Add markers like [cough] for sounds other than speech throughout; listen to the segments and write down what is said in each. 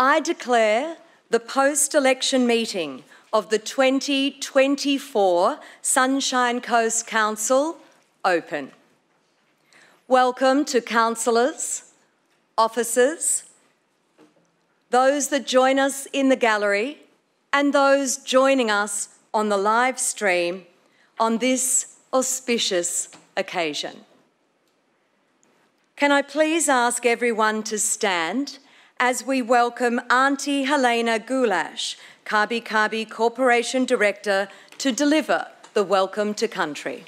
I declare the post election meeting of the 2024 Sunshine Coast Council open. Welcome to councillors, officers, those that join us in the gallery, and those joining us on the live stream on this auspicious occasion. Can I please ask everyone to stand as we welcome Auntie Helena Gulash, Kabi Kabi Corporation Director, to deliver the Welcome to Country.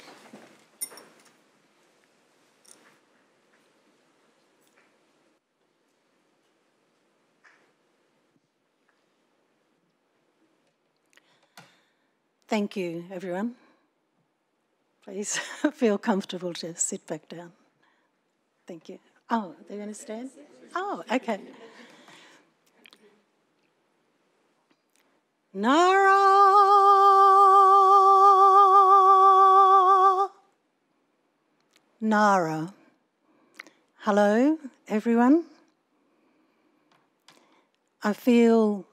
Thank you, everyone. Please [laughs] feel comfortable to sit back down. Thank you. Oh, they're going to stand? Oh, okay. Nara. Nara. Hello, everyone. I feel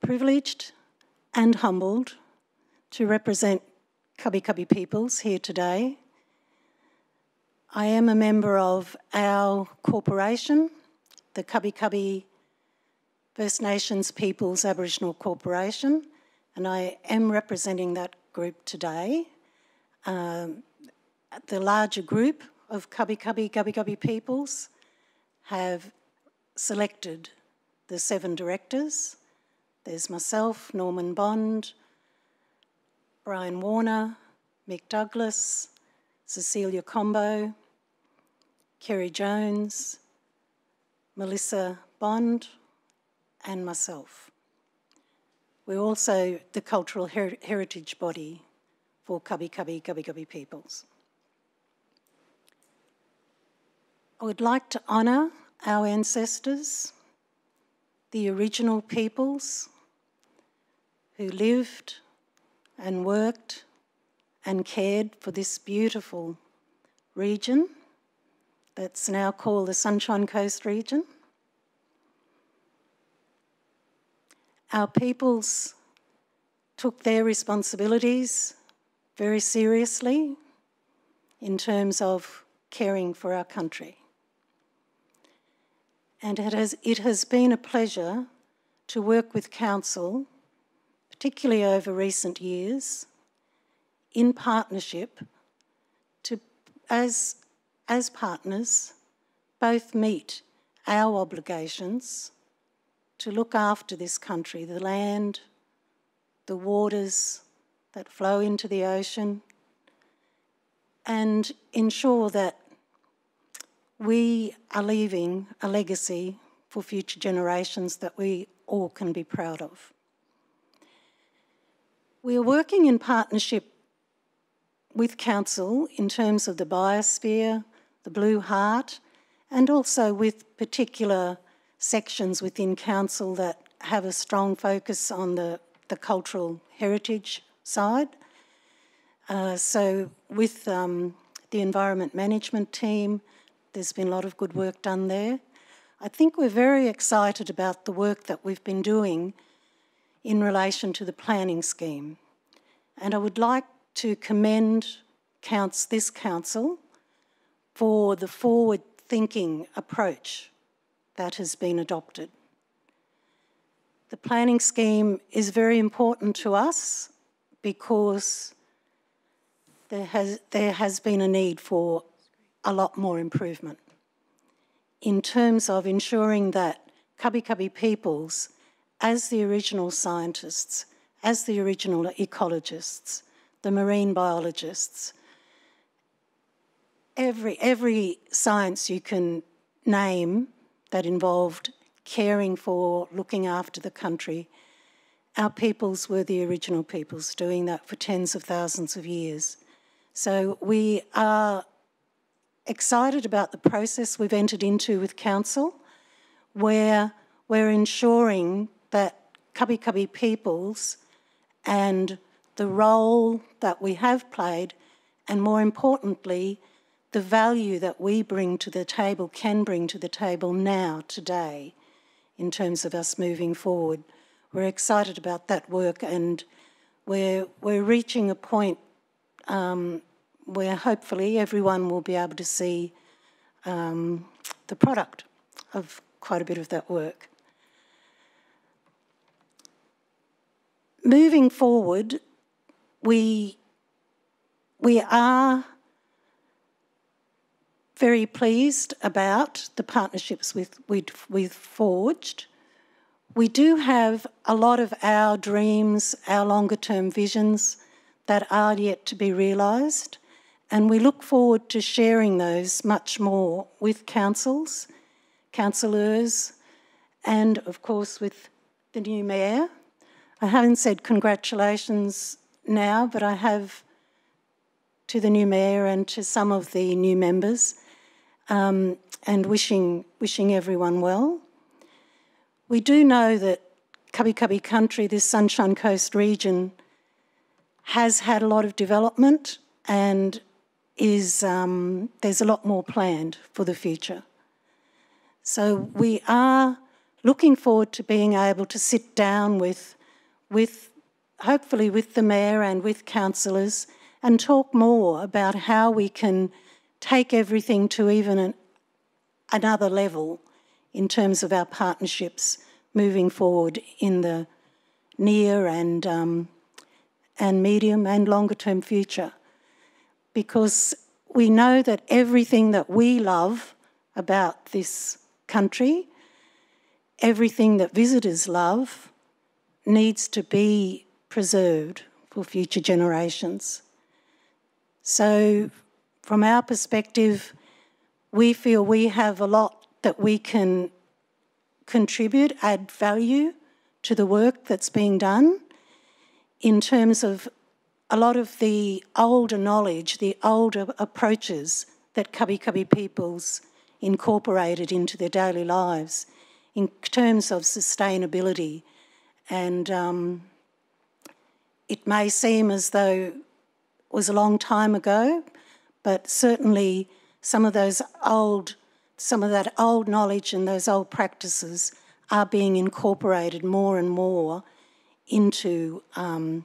privileged and humbled to represent Kabi Kabi peoples here today. I am a member of our corporation, the Kabi Kabi First Nations Peoples Aboriginal Corporation, and I am representing that group today. Um, the larger group of Kabi Kabi Gubbi Gubbi peoples have selected the seven directors there's myself, Norman Bond, Brian Warner, Mick Douglas, Cecilia Combo, Kerry Jones, Melissa Bond, and myself. We're also the cultural her heritage body for Kabi Kabi Gubbi Gubbi peoples. I would like to honour our ancestors, the original peoples who lived and worked and cared for this beautiful region that's now called the Sunshine Coast region. Our peoples took their responsibilities very seriously in terms of caring for our country. And it has, it has been a pleasure to work with Council particularly over recent years, in partnership to, as, as partners, both meet our obligations to look after this country, the land, the waters that flow into the ocean, and ensure that we are leaving a legacy for future generations that we all can be proud of. We are working in partnership with Council in terms of the biosphere, the Blue Heart, and also with particular sections within Council that have a strong focus on the, the cultural heritage side. Uh, so with um, the environment management team, there's been a lot of good work done there. I think we're very excited about the work that we've been doing in relation to the planning scheme. And I would like to commend counts, this council for the forward thinking approach that has been adopted. The planning scheme is very important to us because there has, there has been a need for a lot more improvement in terms of ensuring that Kabi Kabi peoples, as the original scientists, as the original ecologists, the marine biologists, every, every science you can name that involved caring for, looking after the country, our peoples were the original peoples doing that for tens of thousands of years. So we are excited about the process we've entered into with Council, where we're ensuring that Kabi Kabi peoples and the role that we have played, and more importantly, the value that we bring to the table can bring to the table now, today, in terms of us moving forward. We're excited about that work and we're, we're reaching a point um, where hopefully everyone will be able to see um, the product of quite a bit of that work. Moving forward, we, we are very pleased about the partnerships with, with, we've forged. We do have a lot of our dreams, our longer term visions that are yet to be realised, and we look forward to sharing those much more with councils, councillors, and of course with the new mayor. I haven't said congratulations now, but I have to the new mayor and to some of the new members um, and wishing, wishing everyone well. We do know that Kabi Kabi country, this Sunshine Coast region, has had a lot of development and is um, there's a lot more planned for the future. So we are looking forward to being able to sit down with, with hopefully with the mayor and with councillors and talk more about how we can take everything to even an, another level in terms of our partnerships moving forward in the near and, um, and medium and longer term future. Because we know that everything that we love about this country, everything that visitors love, needs to be preserved for future generations. So from our perspective, we feel we have a lot that we can contribute, add value to the work that's being done in terms of a lot of the older knowledge, the older approaches that Kabi Kabi peoples incorporated into their daily lives in terms of sustainability. And um, it may seem as though it was a long time ago, but certainly some of those old, some of that old knowledge and those old practices are being incorporated more and more into um,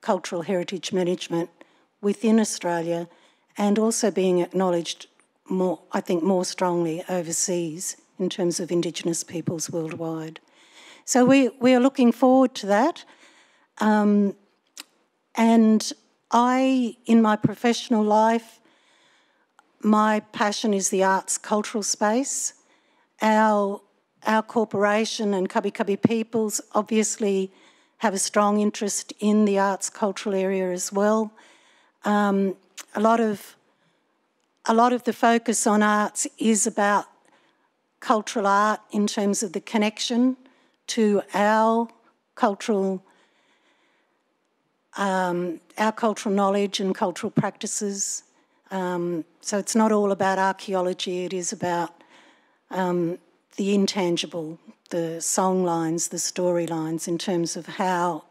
cultural heritage management within Australia and also being acknowledged more, I think, more strongly overseas in terms of Indigenous peoples worldwide. So we, we are looking forward to that. Um, and I, in my professional life, my passion is the arts cultural space. Our, our corporation and Kabi Kabi Peoples obviously have a strong interest in the arts cultural area as well. Um, a lot of a lot of the focus on arts is about cultural art in terms of the connection to our cultural um, our cultural knowledge and cultural practices. Um, so it's not all about archaeology, it is about um, the intangible, the song lines, the storylines, in terms of how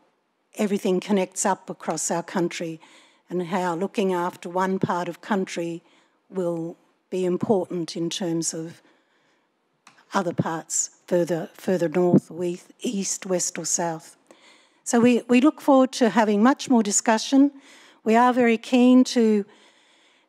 everything connects up across our country and how looking after one part of country will be important in terms of other parts further, further north, east, west, or south. So we, we look forward to having much more discussion. We are very keen to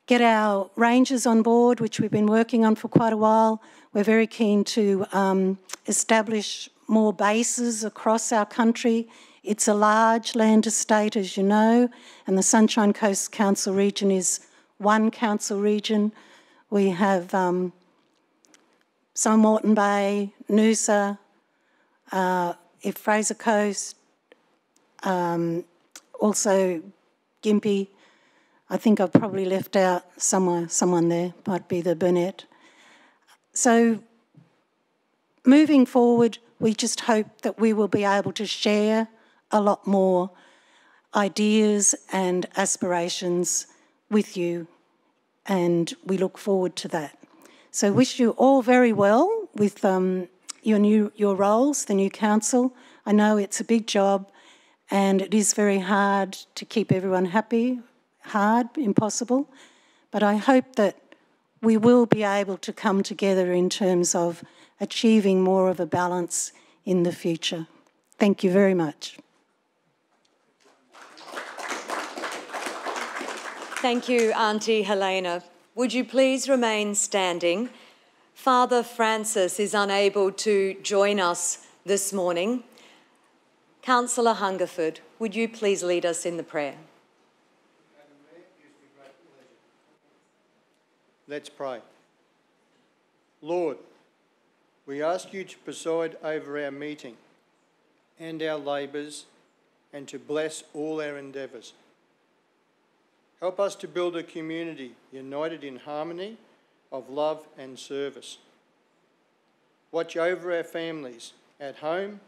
get our rangers on board, which we've been working on for quite a while. We're very keen to um, establish more bases across our country. It's a large land estate, as you know, and the Sunshine Coast Council region is one council region. We have um, some Moreton Bay, Noosa, uh, if Fraser Coast, um, also Gympie, I think I've probably left out somewhere, someone there, might be the Burnett. So moving forward, we just hope that we will be able to share a lot more ideas and aspirations with you, and we look forward to that. So wish you all very well with um, your new your roles, the new council. I know it's a big job, and it is very hard to keep everyone happy hard, impossible, but I hope that we will be able to come together in terms of achieving more of a balance in the future. Thank you very much. Thank you, Auntie Helena. Would you please remain standing? Father Francis is unable to join us this morning. Councillor Hungerford, would you please lead us in the prayer? Let's pray. Lord, we ask you to preside over our meeting and our labours and to bless all our endeavours. Help us to build a community united in harmony of love and service. Watch over our families at home,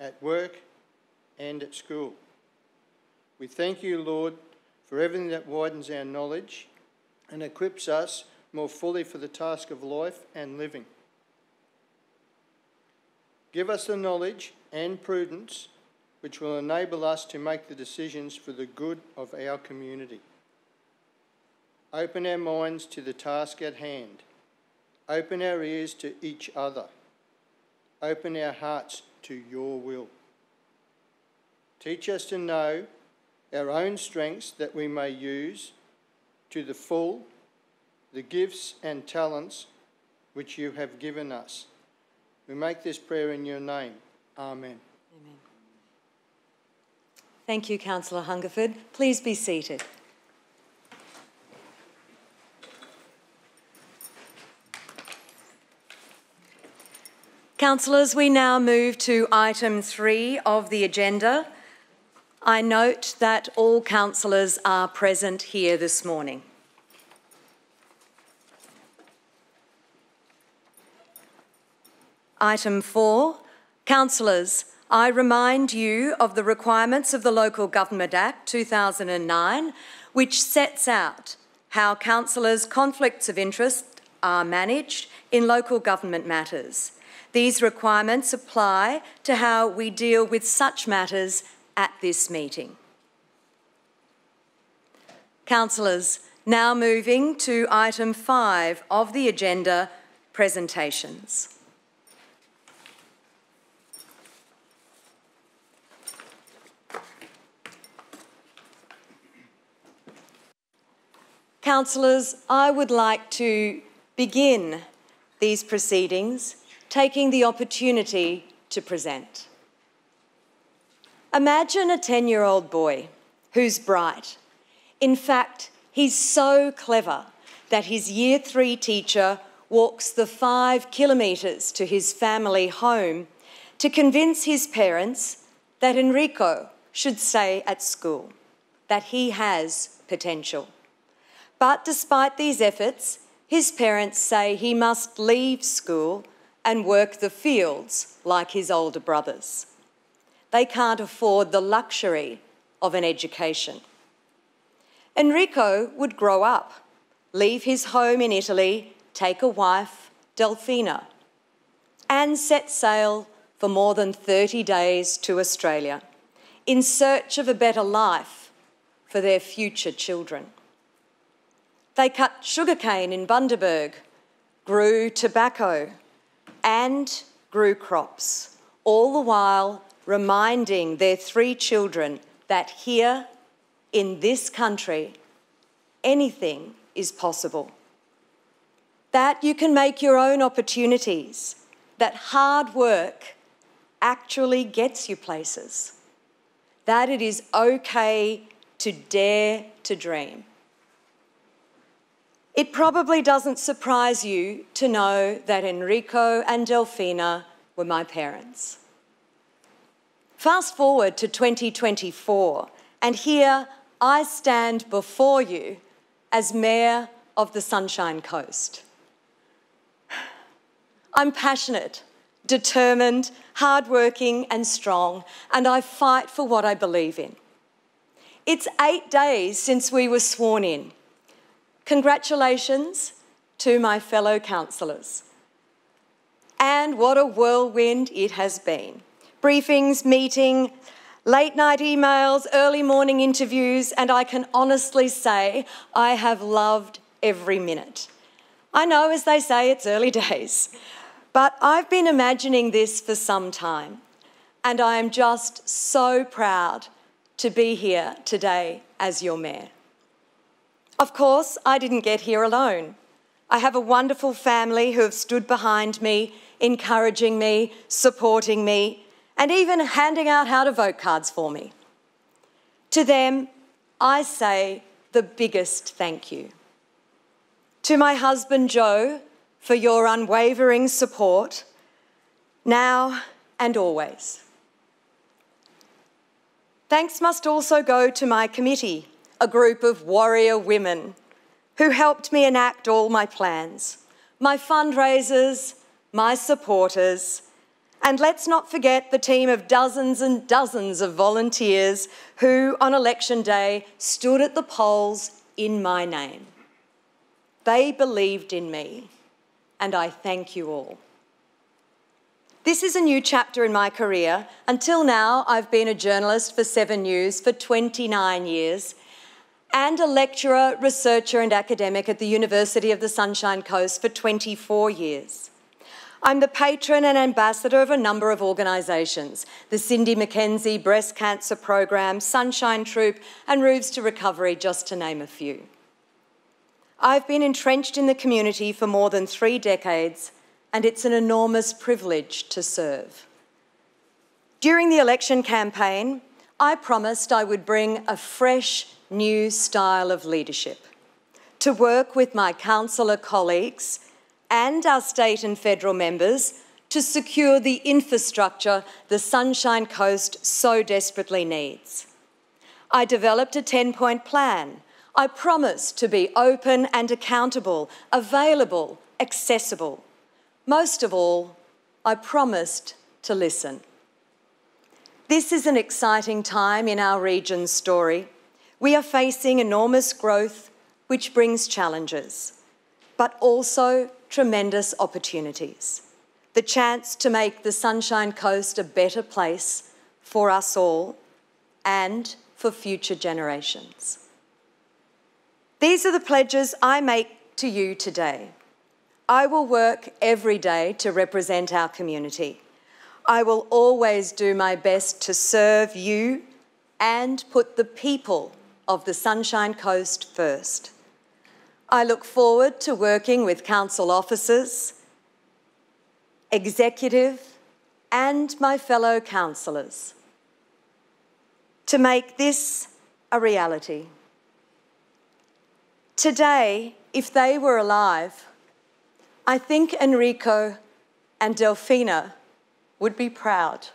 at work, and at school. We thank you, Lord, for everything that widens our knowledge and equips us more fully for the task of life and living. Give us the knowledge and prudence which will enable us to make the decisions for the good of our community. Open our minds to the task at hand. Open our ears to each other. Open our hearts to your will. Teach us to know our own strengths that we may use to the full the gifts and talents which you have given us. We make this prayer in your name. Amen. Amen. Thank you, Councillor Hungerford. Please be seated. Councillors, we now move to item three of the agenda. I note that all councillors are present here this morning. Item four, councillors, I remind you of the requirements of the Local Government Act 2009, which sets out how councillors' conflicts of interest are managed in local government matters. These requirements apply to how we deal with such matters at this meeting. Councillors, now moving to item five of the agenda, presentations. Councillors, I would like to begin these proceedings taking the opportunity to present. Imagine a 10 year old boy who's bright. In fact, he's so clever that his year three teacher walks the five kilometres to his family home to convince his parents that Enrico should stay at school, that he has potential. But despite these efforts, his parents say he must leave school and work the fields like his older brothers. They can't afford the luxury of an education. Enrico would grow up, leave his home in Italy, take a wife, Delfina, and set sail for more than 30 days to Australia in search of a better life for their future children. They cut sugarcane in Bundaberg, grew tobacco, and grew crops, all the while reminding their three children that here in this country, anything is possible. That you can make your own opportunities, that hard work actually gets you places, that it is okay to dare to dream. It probably doesn't surprise you to know that Enrico and Delfina were my parents. Fast forward to 2024, and here I stand before you as Mayor of the Sunshine Coast. I'm passionate, determined, hardworking, and strong, and I fight for what I believe in. It's eight days since we were sworn in. Congratulations to my fellow councillors. And what a whirlwind it has been. Briefings, meeting, late night emails, early morning interviews, and I can honestly say I have loved every minute. I know, as they say, it's early [laughs] days, but I've been imagining this for some time, and I am just so proud to be here today as your mayor. Of course, I didn't get here alone. I have a wonderful family who have stood behind me, encouraging me, supporting me, and even handing out how to vote cards for me. To them, I say the biggest thank you. To my husband Joe for your unwavering support, now and always. Thanks must also go to my committee, a group of warrior women who helped me enact all my plans, my fundraisers, my supporters, and let's not forget the team of dozens and dozens of volunteers who, on election day, stood at the polls in my name. They believed in me, and I thank you all. This is a new chapter in my career. Until now, I've been a journalist for Seven News for 29 years and a lecturer, researcher, and academic at the University of the Sunshine Coast for 24 years. I'm the patron and ambassador of a number of organisations the Cindy McKenzie Breast Cancer Program, Sunshine Troop, and Roofs to Recovery, just to name a few. I've been entrenched in the community for more than three decades, and it's an enormous privilege to serve. During the election campaign, I promised I would bring a fresh, new style of leadership to work with my councillor colleagues and our state and federal members to secure the infrastructure the Sunshine Coast so desperately needs. I developed a 10 point plan. I promised to be open and accountable, available, accessible. Most of all, I promised to listen. This is an exciting time in our region's story. We are facing enormous growth, which brings challenges, but also tremendous opportunities. The chance to make the Sunshine Coast a better place for us all and for future generations. These are the pledges I make to you today. I will work every day to represent our community. I will always do my best to serve you and put the people of the Sunshine Coast first. I look forward to working with council officers, executive, and my fellow councillors to make this a reality. Today, if they were alive, I think Enrico and Delphina would be proud.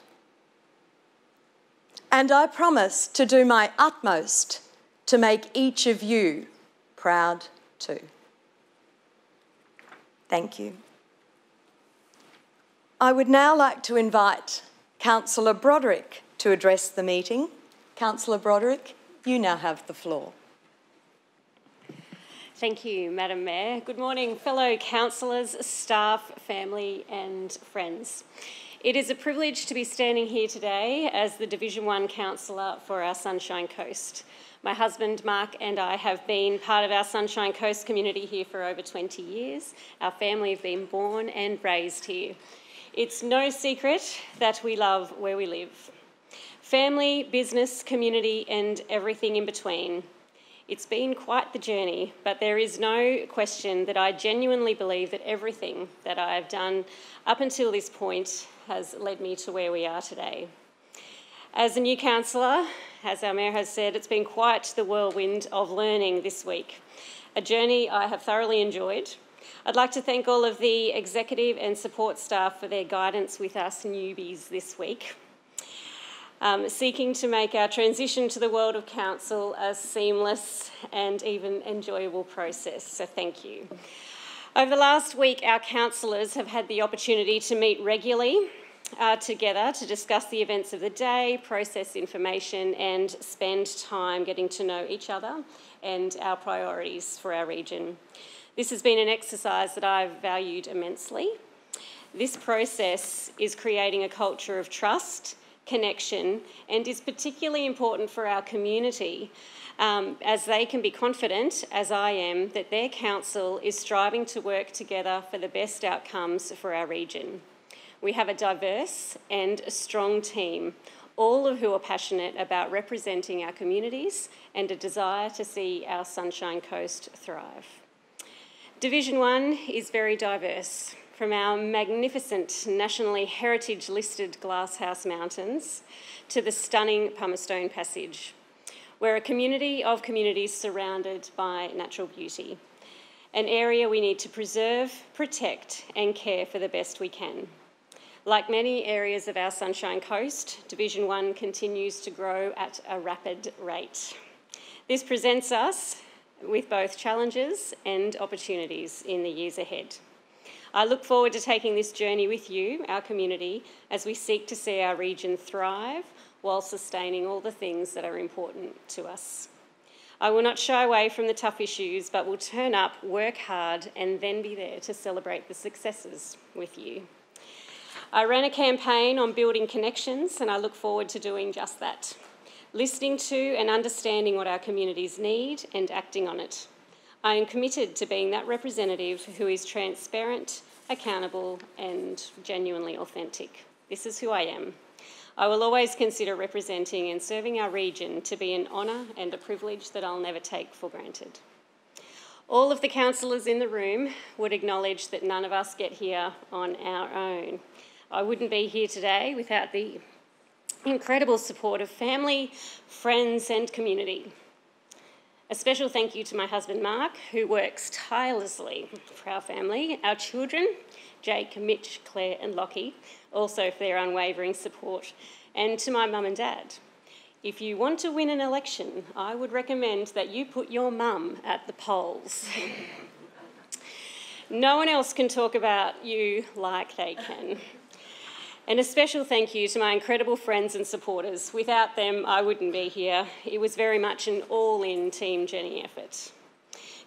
And I promise to do my utmost to make each of you proud too. Thank you. I would now like to invite Councillor Broderick to address the meeting. Councillor Broderick, you now have the floor. Thank you, Madam Mayor. Good morning, fellow councillors, staff, family, and friends. It is a privilege to be standing here today as the Division 1 councillor for our Sunshine Coast. My husband, Mark, and I have been part of our Sunshine Coast community here for over 20 years. Our family have been born and raised here. It's no secret that we love where we live. Family, business, community, and everything in between. It's been quite the journey, but there is no question that I genuinely believe that everything that I have done up until this point has led me to where we are today. As a new councillor, as our Mayor has said, it's been quite the whirlwind of learning this week, a journey I have thoroughly enjoyed. I'd like to thank all of the executive and support staff for their guidance with us newbies this week. Um, seeking to make our transition to the world of council a seamless and even enjoyable process. So, thank you. Over the last week, our councillors have had the opportunity to meet regularly uh, together to discuss the events of the day, process information, and spend time getting to know each other and our priorities for our region. This has been an exercise that I've valued immensely. This process is creating a culture of trust, connection, and is particularly important for our community um, as they can be confident, as I am, that their council is striving to work together for the best outcomes for our region. We have a diverse and a strong team, all of who are passionate about representing our communities and a desire to see our Sunshine Coast thrive. Division 1 is very diverse, from our magnificent nationally heritage listed Glasshouse Mountains to the stunning Pumicestone Passage, we're a community of communities surrounded by natural beauty, an area we need to preserve, protect, and care for the best we can. Like many areas of our Sunshine Coast, Division 1 continues to grow at a rapid rate. This presents us with both challenges and opportunities in the years ahead. I look forward to taking this journey with you, our community, as we seek to see our region thrive while sustaining all the things that are important to us. I will not shy away from the tough issues, but will turn up, work hard, and then be there to celebrate the successes with you. I ran a campaign on building connections, and I look forward to doing just that listening to and understanding what our communities need and acting on it. I am committed to being that representative who is transparent, accountable, and genuinely authentic. This is who I am. I will always consider representing and serving our region to be an honour and a privilege that I'll never take for granted. All of the councillors in the room would acknowledge that none of us get here on our own. I wouldn't be here today without the incredible support of family, friends, and community. A special thank you to my husband Mark, who works tirelessly for our family, our children, Jake, Mitch, Claire, and Lockie, also for their unwavering support, and to my mum and dad. If you want to win an election, I would recommend that you put your mum at the polls. [laughs] no one else can talk about you like they can. And a special thank you to my incredible friends and supporters. Without them, I wouldn't be here. It was very much an all in Team Jenny effort.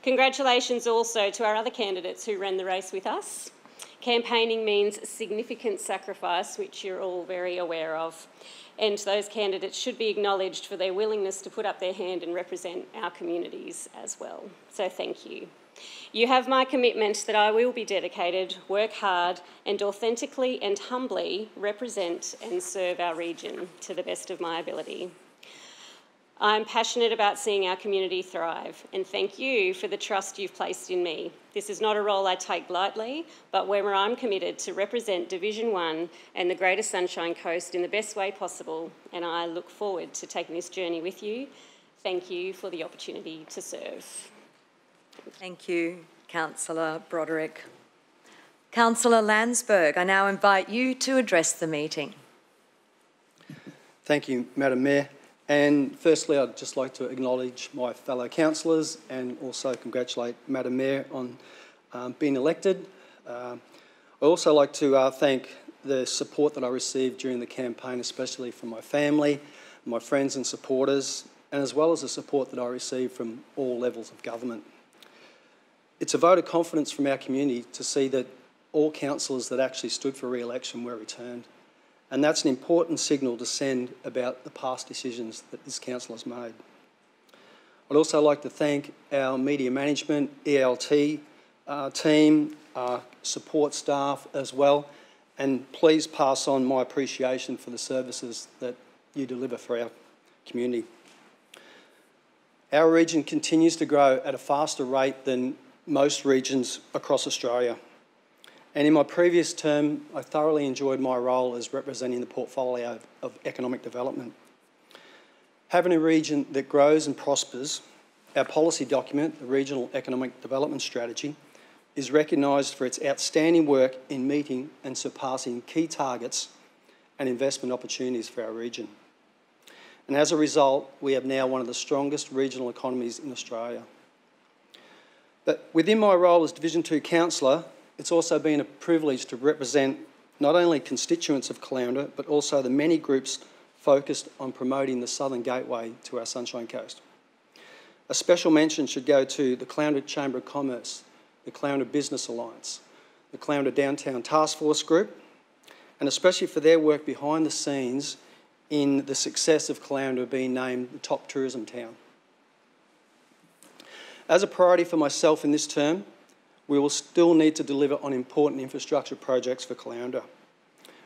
Congratulations also to our other candidates who ran the race with us. Campaigning means significant sacrifice, which you're all very aware of, and those candidates should be acknowledged for their willingness to put up their hand and represent our communities as well. So thank you. You have my commitment that I will be dedicated, work hard, and authentically and humbly represent and serve our region to the best of my ability. I'm passionate about seeing our community thrive, and thank you for the trust you've placed in me. This is not a role I take lightly, but where I'm committed to represent Division 1 and the Greater Sunshine Coast in the best way possible, and I look forward to taking this journey with you. Thank you for the opportunity to serve. Thank you, Councillor Broderick. Councillor Landsberg, I now invite you to address the meeting. Thank you, Madam Mayor. And firstly, I'd just like to acknowledge my fellow councillors and also congratulate Madam Mayor on um, being elected. Uh, I also like to uh, thank the support that I received during the campaign, especially from my family, my friends and supporters, and as well as the support that I received from all levels of government. It's a vote of confidence from our community to see that all councillors that actually stood for re-election were returned. And that's an important signal to send about the past decisions that this council has made. I'd also like to thank our media management, ELT uh, team, uh, support staff as well, and please pass on my appreciation for the services that you deliver for our community. Our region continues to grow at a faster rate than most regions across Australia. And in my previous term, I thoroughly enjoyed my role as representing the portfolio of economic development. Having a region that grows and prospers, our policy document, the Regional Economic Development Strategy, is recognised for its outstanding work in meeting and surpassing key targets and investment opportunities for our region. And as a result, we have now one of the strongest regional economies in Australia. But within my role as Division 2 Councillor, it's also been a privilege to represent not only constituents of Caloundra, but also the many groups focused on promoting the Southern Gateway to our Sunshine Coast. A special mention should go to the Caloundra Chamber of Commerce, the Caloundra Business Alliance, the Caloundra Downtown Task Force Group, and especially for their work behind the scenes in the success of Caloundra being named the top tourism town. As a priority for myself in this term, we will still need to deliver on important infrastructure projects for Caloundra.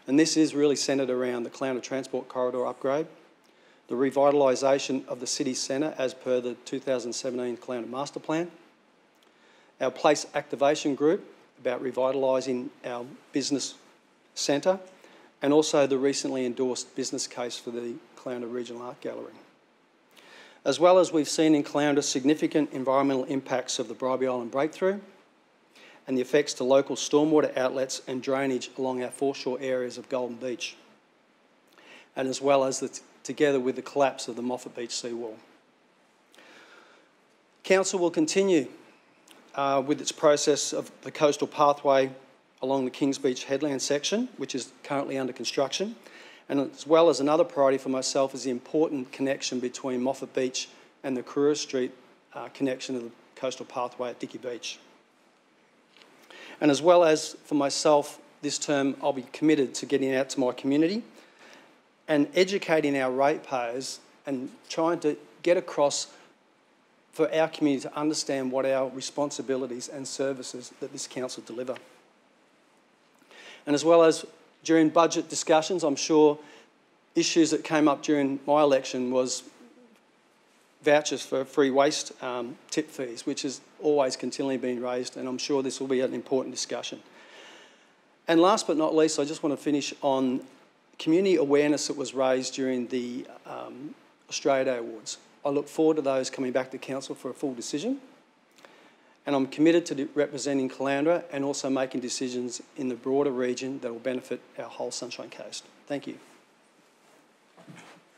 And this is really centred around the Caloundra Transport Corridor upgrade, the revitalisation of the city centre as per the 2017 Caloundra Master Plan, our place activation group about revitalising our business centre, and also the recently endorsed business case for the Caloundra Regional Art Gallery. As well as we've seen in Caloundra significant environmental impacts of the Bribie Island breakthrough and the effects to local stormwater outlets and drainage along our foreshore areas of Golden Beach, and as well as the, together with the collapse of the Moffat Beach seawall. Council will continue uh, with its process of the coastal pathway along the Kings Beach headland section, which is currently under construction, and as well as another priority for myself is the important connection between Moffat Beach and the Cooroora Street uh, connection of the coastal pathway at Dicky Beach. And as well as for myself, this term I'll be committed to getting out to my community and educating our ratepayers and trying to get across for our community to understand what our responsibilities and services that this council deliver. And as well as during budget discussions, I'm sure issues that came up during my election was vouchers for free waste um, tip fees, which has always continually been raised, and I'm sure this will be an important discussion. And last but not least, I just want to finish on community awareness that was raised during the um, Australia Day Awards. I look forward to those coming back to Council for a full decision. And I'm committed to representing Caloundra and also making decisions in the broader region that will benefit our whole Sunshine Coast. Thank you.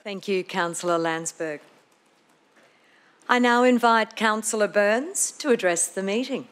Thank you, Councillor Landsberg. I now invite Councillor Burns to address the meeting.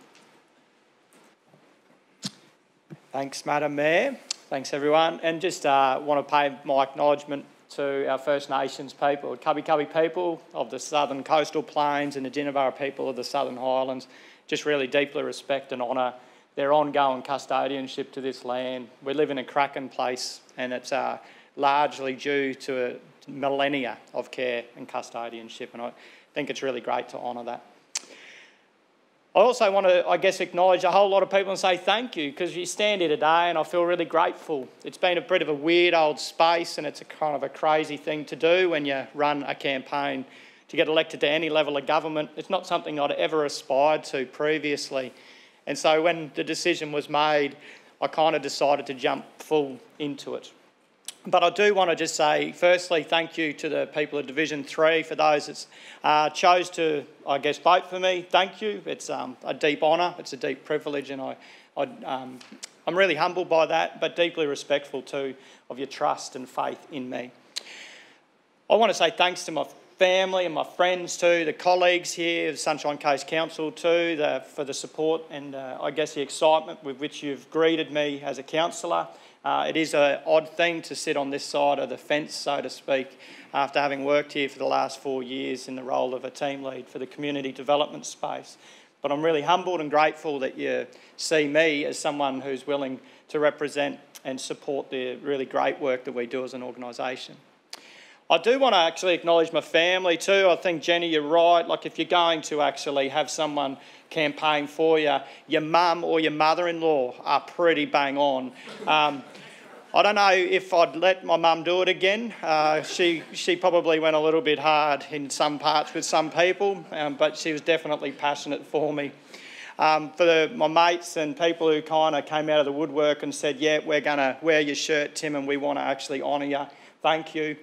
Thanks, Madam Mayor. Thanks, everyone. And just uh, want to pay my acknowledgement to our First Nations people, Kabi Kabi people of the southern coastal plains and the Jinibara people of the southern highlands. Just really deeply respect and honour their ongoing custodianship to this land. We live in a cracking place and it's uh, largely due to a millennia of care and custodianship and I think it's really great to honour that. I also want to, I guess, acknowledge a whole lot of people and say thank you because you stand here today and I feel really grateful. It's been a bit of a weird old space and it's a kind of a crazy thing to do when you run a campaign to get elected to any level of government. It's not something I'd ever aspired to previously. And so when the decision was made, I kind of decided to jump full into it. But I do want to just say, firstly, thank you to the people of Division 3 for those that uh, chose to, I guess, vote for me. Thank you. It's um, a deep honour, it's a deep privilege, and I, I, um, I'm really humbled by that, but deeply respectful too of your trust and faith in me. I want to say thanks to my family and my friends too, the colleagues here, the Sunshine Coast Council too, the, for the support and uh, I guess the excitement with which you've greeted me as a councillor. Uh, it is an odd thing to sit on this side of the fence, so to speak, after having worked here for the last four years in the role of a team lead for the community development space. But I'm really humbled and grateful that you see me as someone who's willing to represent and support the really great work that we do as an organisation. I do want to actually acknowledge my family too. I think, Jenny, you're right. Like, if you're going to actually have someone campaign for you, your mum or your mother in law are pretty bang on. Um, I don't know if I'd let my mum do it again. Uh, she, she probably went a little bit hard in some parts with some people, um, but she was definitely passionate for me. Um, for the, my mates and people who kind of came out of the woodwork and said, Yeah, we're going to wear your shirt, Tim, and we want to actually honour you. Thank you.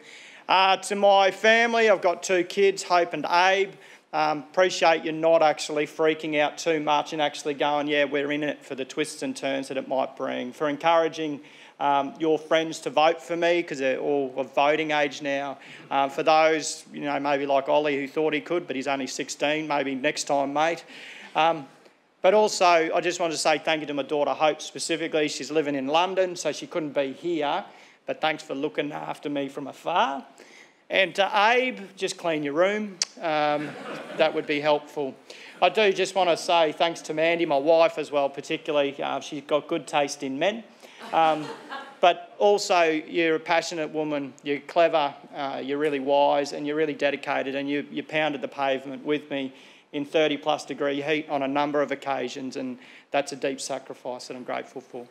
Uh, to my family, I've got two kids, Hope and Abe. Um, appreciate you not actually freaking out too much and actually going, Yeah, we're in it for the twists and turns that it might bring. For encouraging um, your friends to vote for me because they're all of voting age now. Um, for those, you know, maybe like Ollie who thought he could, but he's only 16, maybe next time, mate. Um, but also, I just want to say thank you to my daughter Hope specifically. She's living in London, so she couldn't be here. But thanks for looking after me from afar. And to Abe, just clean your room. Um, [laughs] that would be helpful. I do just want to say thanks to Mandy, my wife as well, particularly. Uh, she's got good taste in men. Um, [laughs] but also you're a passionate woman, you're clever, uh, you're really wise, and you're really dedicated, and you, you pounded the pavement with me in 30 plus degree heat on a number of occasions, and that's a deep sacrifice that I'm grateful for.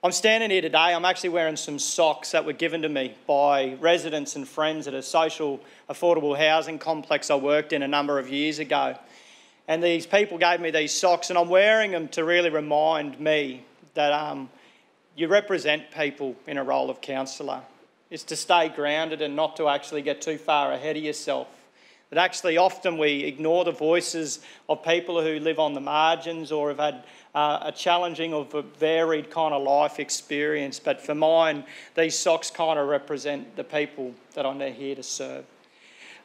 I'm standing here today, I'm actually wearing some socks that were given to me by residents and friends at a social affordable housing complex I worked in a number of years ago. And these people gave me these socks, and I'm wearing them to really remind me that um, you represent people in a role of counsellor. It's to stay grounded and not to actually get too far ahead of yourself. That actually often we ignore the voices of people who live on the margins or have had uh, a challenging or varied kind of life experience. But for mine, these socks kind of represent the people that I'm here to serve.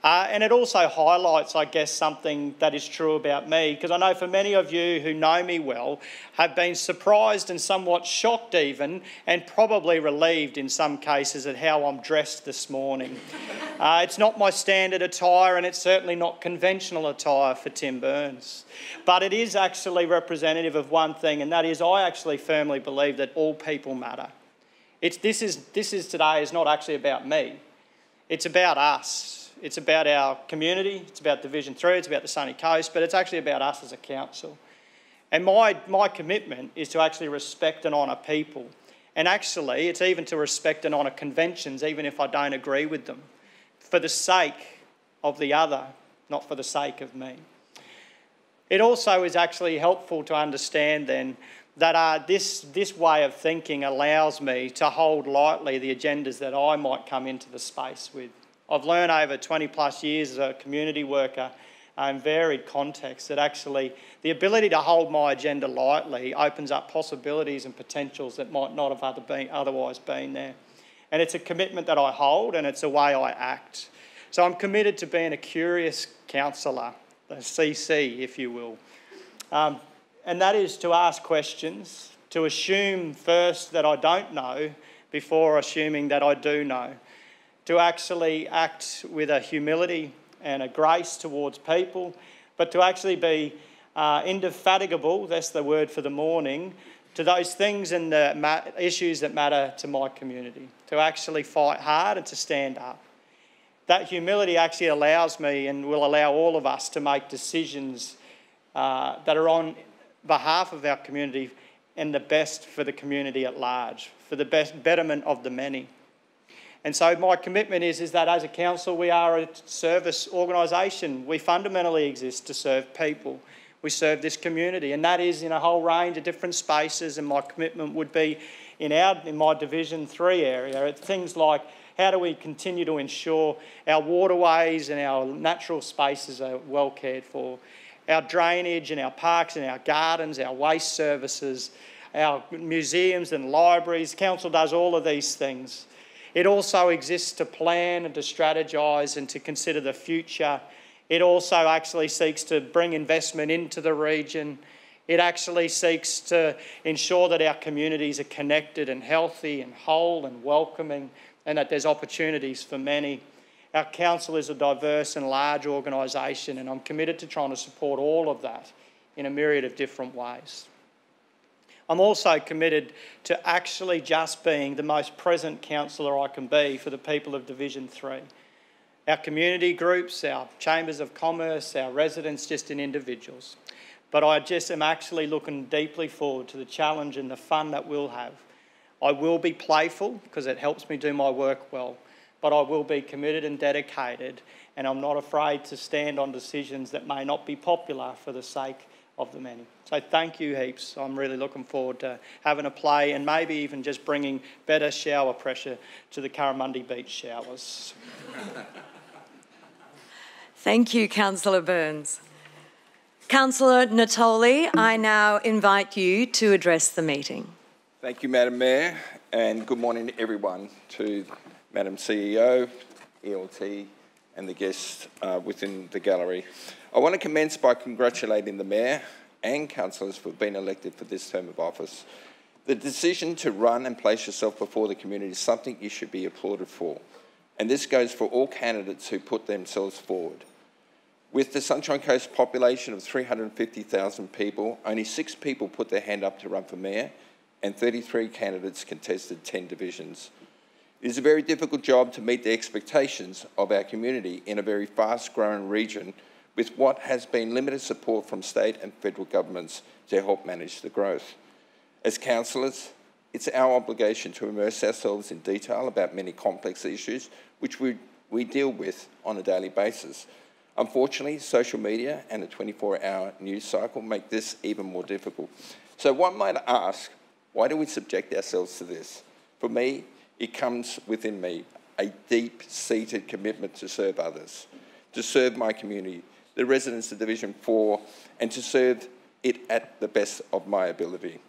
Uh, and it also highlights, I guess, something that is true about me, because I know for many of you who know me well have been surprised and somewhat shocked, even, and probably relieved in some cases at how I'm dressed this morning. [laughs] uh, it's not my standard attire, and it's certainly not conventional attire for Tim Burns. But it is actually representative of one thing, and that is I actually firmly believe that all people matter. It's, this, is, this is today is not actually about me, it's about us it's about our community, it's about Division 3, it's about the Sunny Coast, but it's actually about us as a council. And my, my commitment is to actually respect and honour people. And actually, it's even to respect and honour conventions, even if I don't agree with them, for the sake of the other, not for the sake of me. It also is actually helpful to understand then that uh, this, this way of thinking allows me to hold lightly the agendas that I might come into the space with. I've learned over 20 plus years as a community worker in varied contexts that actually the ability to hold my agenda lightly opens up possibilities and potentials that might not have other been, otherwise been there. And it's a commitment that I hold and it's a way I act. So I'm committed to being a curious counsellor, a CC, if you will. Um, and that is to ask questions, to assume first that I don't know before assuming that I do know to actually act with a humility and a grace towards people, but to actually be uh, indefatigable, that's the word for the morning, to those things and the issues that matter to my community, to actually fight hard and to stand up. That humility actually allows me and will allow all of us to make decisions uh, that are on behalf of our community and the best for the community at large, for the best betterment of the many. And so my commitment is, is that as a council, we are a service organisation. We fundamentally exist to serve people. We serve this community, and that is in a whole range of different spaces. And my commitment would be in our in my Division Three area at things like how do we continue to ensure our waterways and our natural spaces are well cared for, our drainage and our parks and our gardens, our waste services, our museums and libraries. Council does all of these things. It also exists to plan and to strategise and to consider the future. It also actually seeks to bring investment into the region. It actually seeks to ensure that our communities are connected and healthy and whole and welcoming and that there's opportunities for many. Our council is a diverse and large organisation, and I'm committed to trying to support all of that in a myriad of different ways. I'm also committed to actually just being the most present counsellor I can be for the people of Division 3. Our community groups, our chambers of commerce, our residents, just in individuals. But I just am actually looking deeply forward to the challenge and the fun that we'll have. I will be playful because it helps me do my work well, but I will be committed and dedicated, and I'm not afraid to stand on decisions that may not be popular for the sake of the many. So thank you heaps. I'm really looking forward to having a play and maybe even just bringing better shower pressure to the Currimundi Beach showers. Thank you, Councillor Burns. Councillor Natoli, I now invite you to address the meeting. Thank you, Madam Mayor, and good morning to everyone, to Madam CEO, ELT, and the guests uh, within the gallery. I want to commence by congratulating the Mayor and councillors for being elected for this term of office. The decision to run and place yourself before the community is something you should be applauded for. And this goes for all candidates who put themselves forward. With the Sunshine Coast population of 350,000 people, only six people put their hand up to run for mayor, and 33 candidates contested 10 divisions. It is a very difficult job to meet the expectations of our community in a very fast growing region with what has been limited support from state and federal governments to help manage the growth. As councillors, it's our obligation to immerse ourselves in detail about many complex issues which we, we deal with on a daily basis. Unfortunately, social media and a 24-hour news cycle make this even more difficult. So one might ask, why do we subject ourselves to this? For me, it comes within me a deep-seated commitment to serve others, to serve my community, the residents of Division 4, and to serve it at the best of my ability.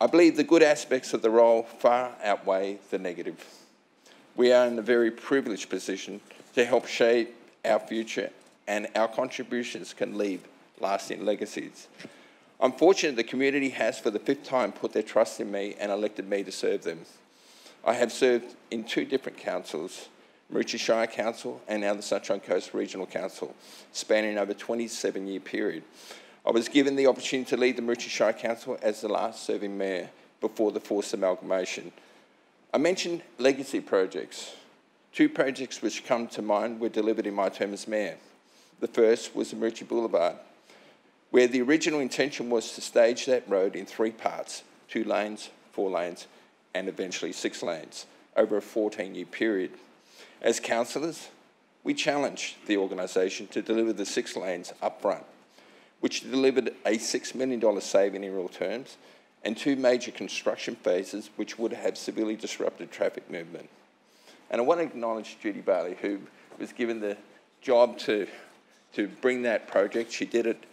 I believe the good aspects of the role far outweigh the negative. We are in a very privileged position to help shape our future, and our contributions can leave lasting legacies. I'm fortunate the community has, for the fifth time, put their trust in me and elected me to serve them. I have served in two different councils, Maroochy Shire Council and now the Sunshine Coast Regional Council, spanning over a 27 year period. I was given the opportunity to lead the Maroochy Shire Council as the last serving mayor before the forced amalgamation. I mentioned legacy projects. Two projects which come to mind were delivered in my term as mayor. The first was the Maroochy Boulevard, where the original intention was to stage that road in three parts, two lanes, four lanes, and eventually six lanes, over a 14-year period. As councillors, we challenged the organisation to deliver the six lanes up front which delivered a $6 million saving in real terms, and two major construction phases which would have severely disrupted traffic movement. And I want to acknowledge Judy Bailey, who was given the job to, to bring that project. She did it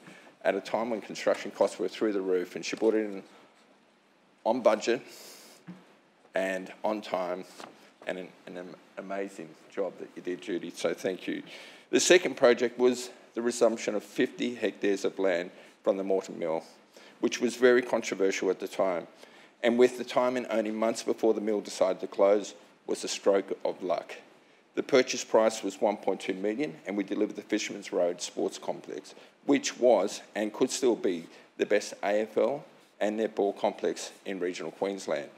at a time when construction costs were through the roof, and she brought it in on budget and on time, and an, an amazing job that you did, Judy, so thank you. The second project was the resumption of 50 hectares of land from the Moreton Mill, which was very controversial at the time. And with the timing only months before the mill decided to close, was a stroke of luck. The purchase price was 1.2 million, and we delivered the Fisherman's Road Sports Complex, which was and could still be the best AFL and netball complex in regional Queensland.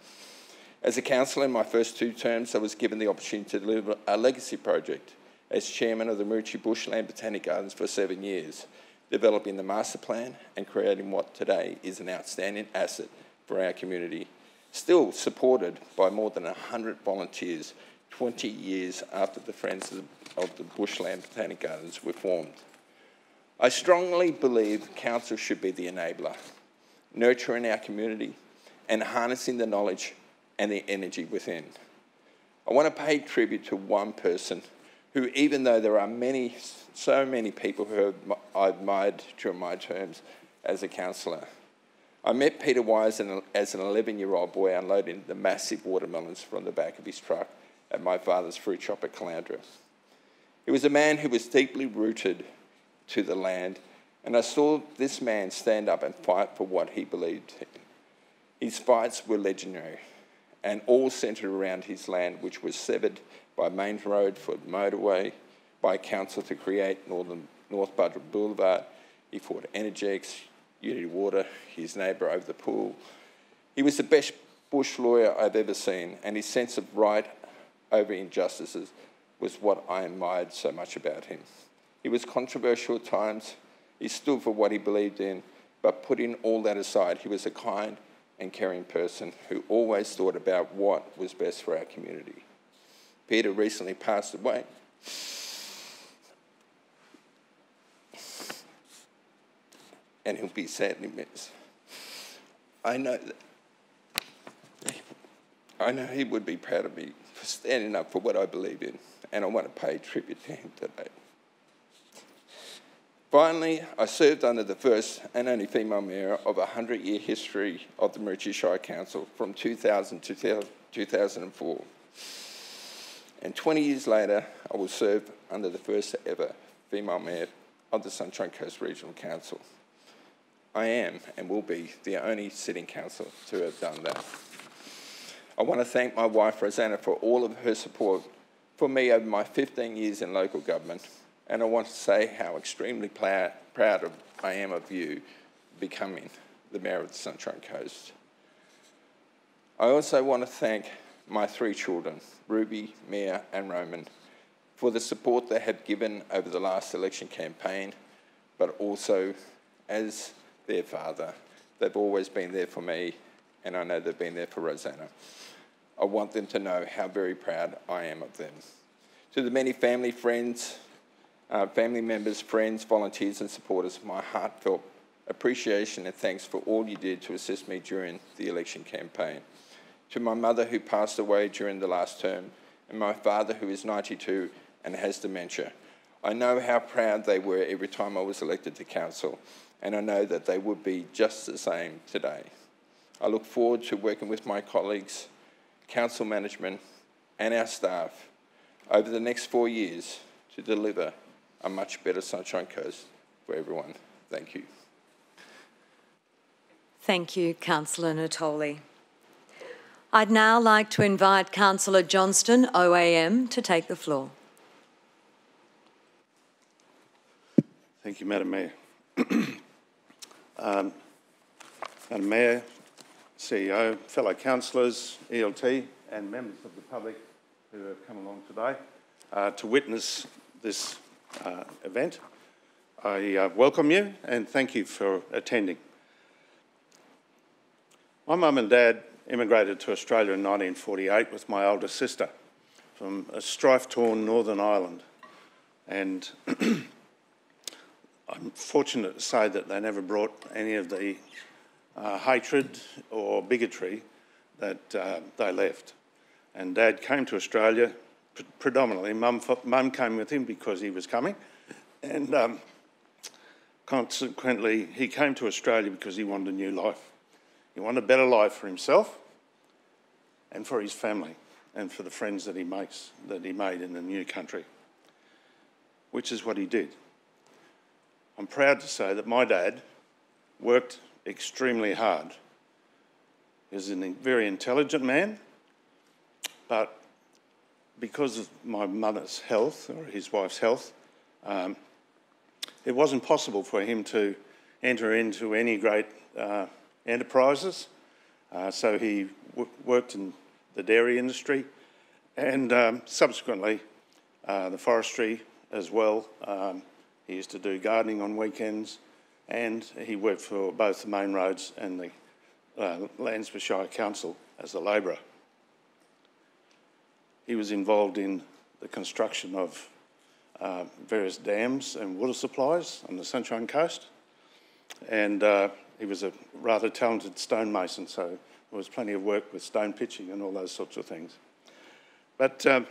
As a councillor in my first two terms, I was given the opportunity to deliver a legacy project as chairman of the Maroochy Bushland Botanic Gardens for seven years, developing the master plan and creating what today is an outstanding asset for our community, still supported by more than 100 volunteers 20 years after the Friends of the Bushland Botanic Gardens were formed. I strongly believe council should be the enabler, nurturing our community and harnessing the knowledge and the energy within. I want to pay tribute to one person who, even though there are many, so many people who I've admired during my terms as a councillor, I met Peter Wise as an 11 year old boy unloading the massive watermelons from the back of his truck at my father's fruit shop at Caloundra. He was a man who was deeply rooted to the land, and I saw this man stand up and fight for what he believed in. His fights were legendary and all centred around his land, which was severed by Main Road for motorway, by council to create Northern, North Buderim Boulevard. He fought Energex, Unitywater, his neighbour over the pool. He was the best bush lawyer I've ever seen, and his sense of right over injustices was what I admired so much about him. He was controversial at times, he stood for what he believed in, but putting all that aside, he was a kind and caring person who always thought about what was best for our community. Peter recently passed away. And he'll be sadly missed. I know that I know he would be proud of me for standing up for what I believe in, and I want to pay tribute to him today. Finally, I served under the first and only female mayor of a 100 year history of the Maroochy Shire Council from 2000 to 2004. And 20 years later, I will serve under the first ever female mayor of the Sunshine Coast Regional Council. I am and will be the only sitting councillor to have done that. I want to thank my wife Rosanna for all of her support for me over my 15 years in local government, and I want to say how extremely proud of, I am of you becoming the Mayor of the Sunshine Coast. I also want to thank my three children, Ruby, Mia, and Roman, for the support they have given over the last election campaign, but also as their father, they've always been there for me, and I know they've been there for Rosanna. I want them to know how very proud I am of them. To the many family, friends, uh, family members, friends, volunteers, and supporters, my heartfelt appreciation and thanks for all you did to assist me during the election campaign. To my mother, who passed away during the last term, and my father, who is 92 and has dementia. I know how proud they were every time I was elected to council, and I know that they would be just the same today. I look forward to working with my colleagues, council management, and our staff over the next four years to deliver a much better Sunshine Coast for everyone. Thank you. Thank you, Councillor Natoli. I'd now like to invite Councillor Johnston, OAM, to take the floor. Thank you, Madam Mayor. [clears throat] um, Madam Mayor, CEO, fellow councillors, ELT, and members of the public who have come along today uh, to witness this uh, event. I uh, welcome you and thank you for attending. My mum and dad immigrated to Australia in 1948 with my older sister from a strife-torn Northern Ireland. And [clears throat] I'm fortunate to say that they never brought any of the uh, hatred or bigotry that uh, they left. And Dad came to Australia predominantly. Mum, Mum came with him because he was coming. And um, consequently, he came to Australia because he wanted a new life. He wanted a better life for himself and for his family and for the friends that he makes, that he made in the new country, which is what he did. I'm proud to say that my dad worked extremely hard. He was a very intelligent man, but because of my mother's health, or his wife's health, um, it wasn't possible for him to enter into any great uh, enterprises. Uh, so he worked in the dairy industry and um, subsequently uh, the forestry as well. Um, he used to do gardening on weekends and he worked for both the main roads and the uh, Landsborough Shire Council as a labourer. He was involved in the construction of uh, various dams and water supplies on the Sunshine Coast and uh, he was a rather talented stonemason so there was plenty of work with stone pitching and all those sorts of things. But um,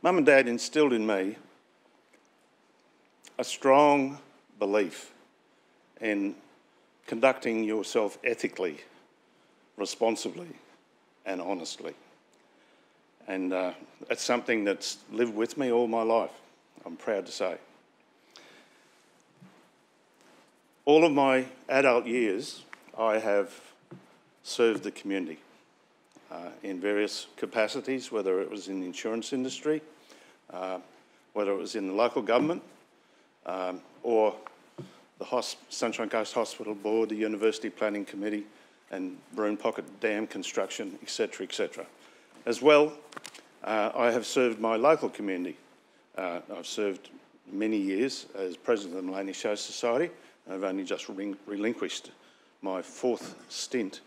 Mum and Dad instilled in me a strong belief in conducting yourself ethically, responsibly, and honestly. And uh, that's something that's lived with me all my life, I'm proud to say. All of my adult years, I have served the community uh, in various capacities, whether it was in the insurance industry, uh, whether it was in the local government, um, or the Sunshine Coast Hospital Board, the University Planning Committee, and Baroon Pocket Dam construction, etc., etc. As well, uh, I have served my local community. Uh, I've served many years as president of the Maleny Show Society. I've only just relinquished my fourth stint.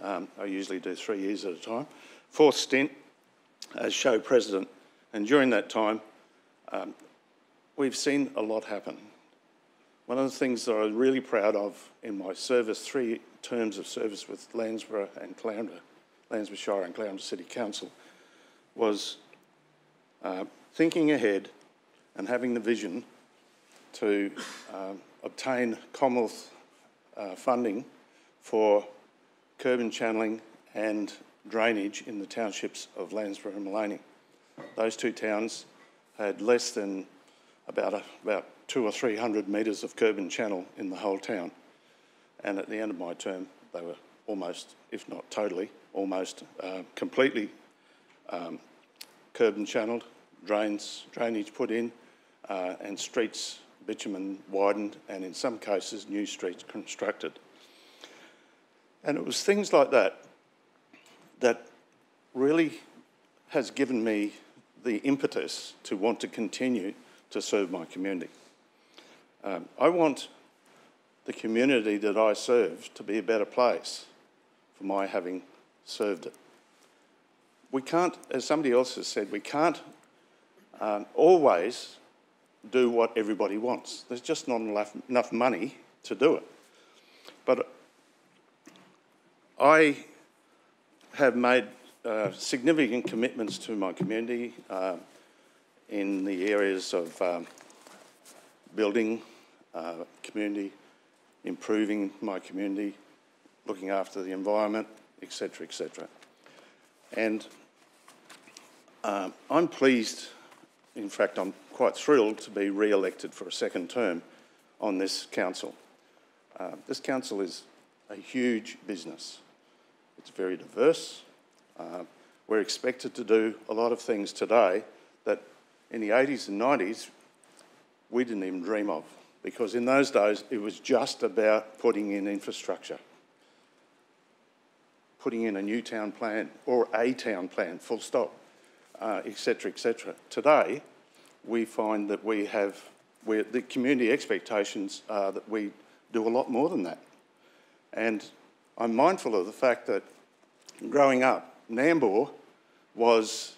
Um, I usually do three years at a time. Fourth stint as show president. And during that time, um, we've seen a lot happen. One of the things that I was really proud of in my service, three terms of service with Landsborough and Caloundra, Shire and Caloundra City Council, was uh, thinking ahead and having the vision to uh, obtain Commonwealth uh, funding for curb and channeling and drainage in the townships of Landsborough and Maleny. Those two towns had less than about, a, about two or three hundred metres of curb and channel in the whole town. And at the end of my term, they were almost, if not totally, almost uh, completely um, curb and channeled, drains, drainage put in, uh, and streets bitumen widened, and in some cases, new streets constructed. And it was things like that that really has given me the impetus to want to continue to serve my community. Um, I want the community that I serve to be a better place for my having served it. We can't, as somebody else has said, we can't um, always do what everybody wants. There's just not enough, enough money to do it. But I have made uh, significant commitments to my community uh, in the areas of um, building uh, community, improving my community, looking after the environment, etc., etc. And uh, I'm pleased, in fact, I'm quite thrilled to be re-elected for a second term on this council. Uh, this council is a huge business. It's very diverse. Uh, we're expected to do a lot of things today that in the 80s and 90s we didn't even dream of because in those days it was just about putting in infrastructure, putting in a new town plan or a town plan, full stop, etc., uh, etc. Et Today, we find that we have, the community expectations are that we do a lot more than that. And I'm mindful of the fact that growing up, Nambour was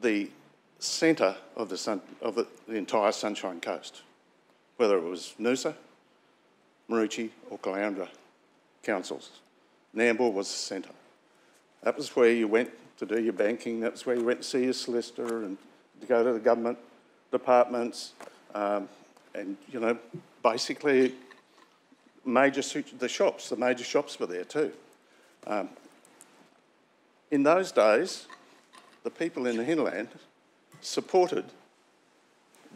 the centre of, the, sun, of the, the, entire Sunshine Coast, whether it was Noosa, Maroochy or Caloundra councils. Nambour was the centre. That was where you went to do your banking, that was where you went to see your solicitor and to go to the government departments um, and, you know, basically major, the shops, the major shops were there too. Um, in those days, the people in the hinterland supported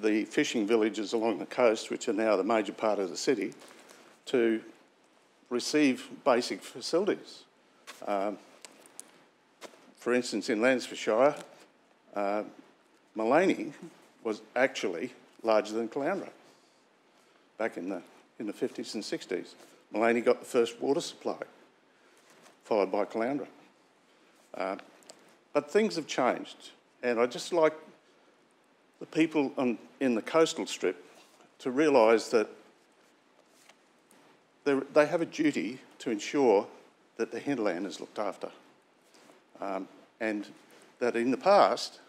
the fishing villages along the coast, which are now the major part of the city, to receive basic facilities. Um, for instance, in Landsborough Shire, uh, Maleny was actually larger than Caloundra back in the, in the 50s and 60s. Maleny got the first water supply, followed by Caloundra. Uh, but things have changed, and I just like the people on, in the coastal strip to realise that they have a duty to ensure that the hinterland is looked after. Um, and that in the past,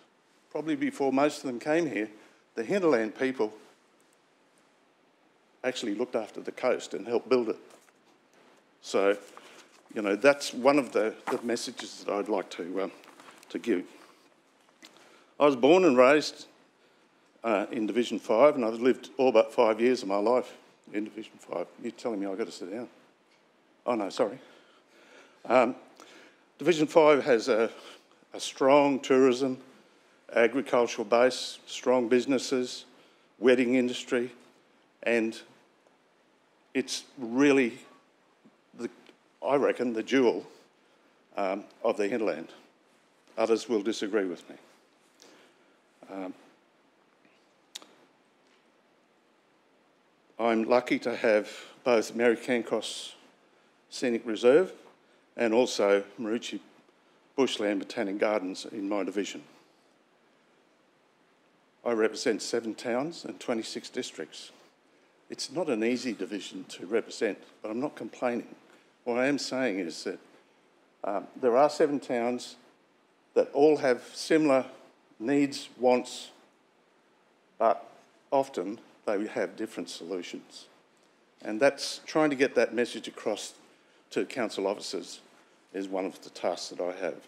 probably before most of them came here, the hinterland people actually looked after the coast and helped build it. So you know, that's one of the, the messages that I'd like to, um, to give. I was born and raised uh, in Division 5 and I've lived all but five years of my life in Division 5. You're telling me I've got to sit down. Oh no, sorry. Um, Division 5 has a, a strong tourism, agricultural base, strong businesses, wedding industry, and it's really I reckon, the jewel um, of the hinterland. Others will disagree with me. Um, I'm lucky to have both Mary Cairncross Scenic Reserve and also Maroochy Bushland Botanic Gardens in my division. I represent seven towns and 26 districts. It's not an easy division to represent, but I'm not complaining. What I am saying is that um, there are seven towns that all have similar needs, wants, but often they have different solutions. And that's trying to get that message across to council officers is one of the tasks that I have.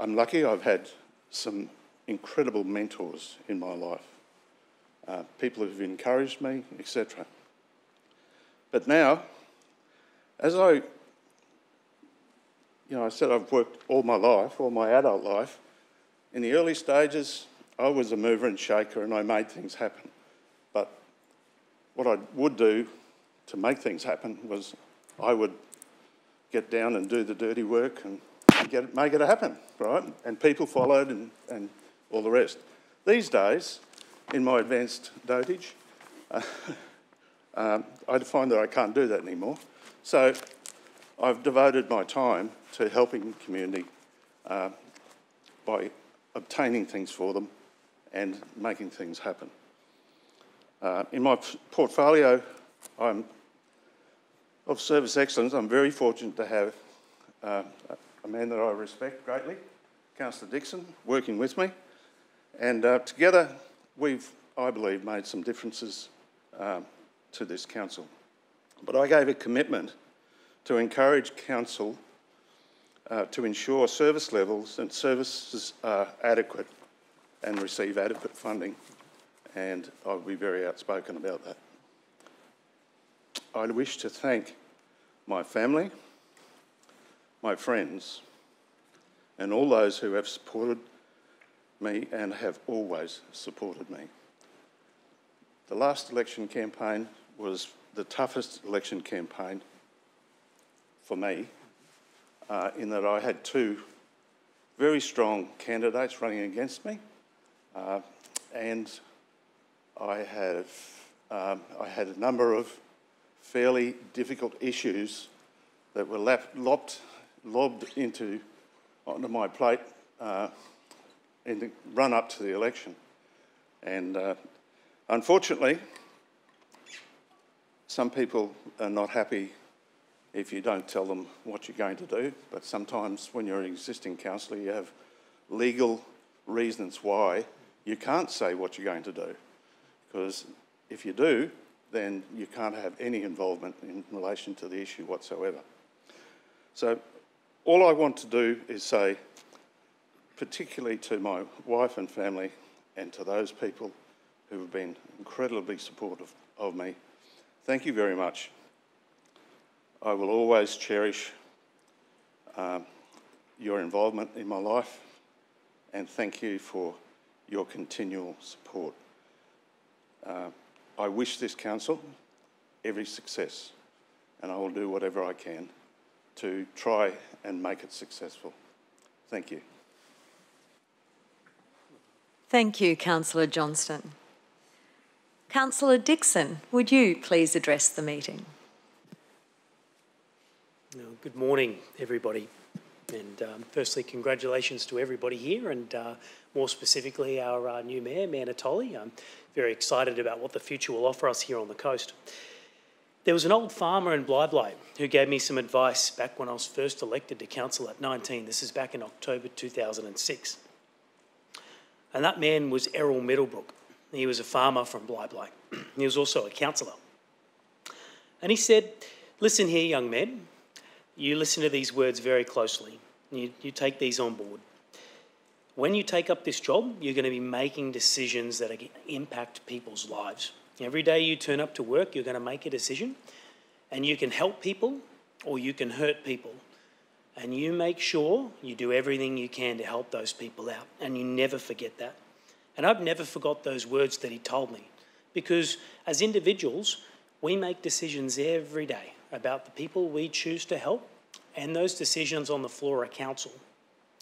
I'm lucky I've had some incredible mentors in my life, uh, people who've encouraged me, etc. But now as I, you know, I said I've worked all my life, all my adult life. In the early stages, I was a mover and shaker and I made things happen. But what I would do to make things happen was I would get down and do the dirty work and make it happen, right? And people followed and, and all the rest. These days, in my advanced dotage, uh, [laughs] um, I find that I can't do that anymore. So I've devoted my time to helping the community uh, by obtaining things for them and making things happen. Uh, in my portfolio I'm, of service excellence, I'm very fortunate to have uh, a man that I respect greatly, Councillor Dickson, working with me. And uh, together we've, I believe, made some differences um, to this council. But I gave a commitment to encourage council uh, to ensure service levels and services are adequate and receive adequate funding. And I'll be very outspoken about that. I wish to thank my family, my friends, and all those who have supported me and have always supported me. The last election campaign was the toughest election campaign for me uh, in that I had two very strong candidates running against me, uh, and I have um, I had a number of fairly difficult issues that were lopped, lobbed into onto my plate uh, in the run up to the election, and uh, unfortunately, some people are not happy if you don't tell them what you're going to do, but sometimes when you're an existing councillor, you have legal reasons why you can't say what you're going to do. Because if you do, then you can't have any involvement in relation to the issue whatsoever. So all I want to do is say, particularly to my wife and family and to those people who have been incredibly supportive of me, thank you very much. I will always cherish um, your involvement in my life and thank you for your continual support. Uh, I wish this council every success and I will do whatever I can to try and make it successful. Thank you. Thank you, Councillor Johnston. Councillor Dickson, would you please address the meeting? Good morning, everybody. And um, firstly, congratulations to everybody here, and uh, more specifically, our uh, new mayor, Manatoli. I'm very excited about what the future will offer us here on the coast. There was an old farmer in Bli Bli who gave me some advice back when I was first elected to council at 19. This is back in October 2006. And that man was Errol Middlebrook. He was a farmer from Bli Bli. [clears throat] he was also a councillor. And he said, Listen here, young men, you listen to these words very closely. You, you take these on board. When you take up this job, you're going to be making decisions that impact people's lives. Every day you turn up to work, you're going to make a decision, and you can help people or you can hurt people. And you make sure you do everything you can to help those people out, and you never forget that. And I've never forgot those words that he told me because as individuals, we make decisions every day about the people we choose to help and those decisions on the floor of council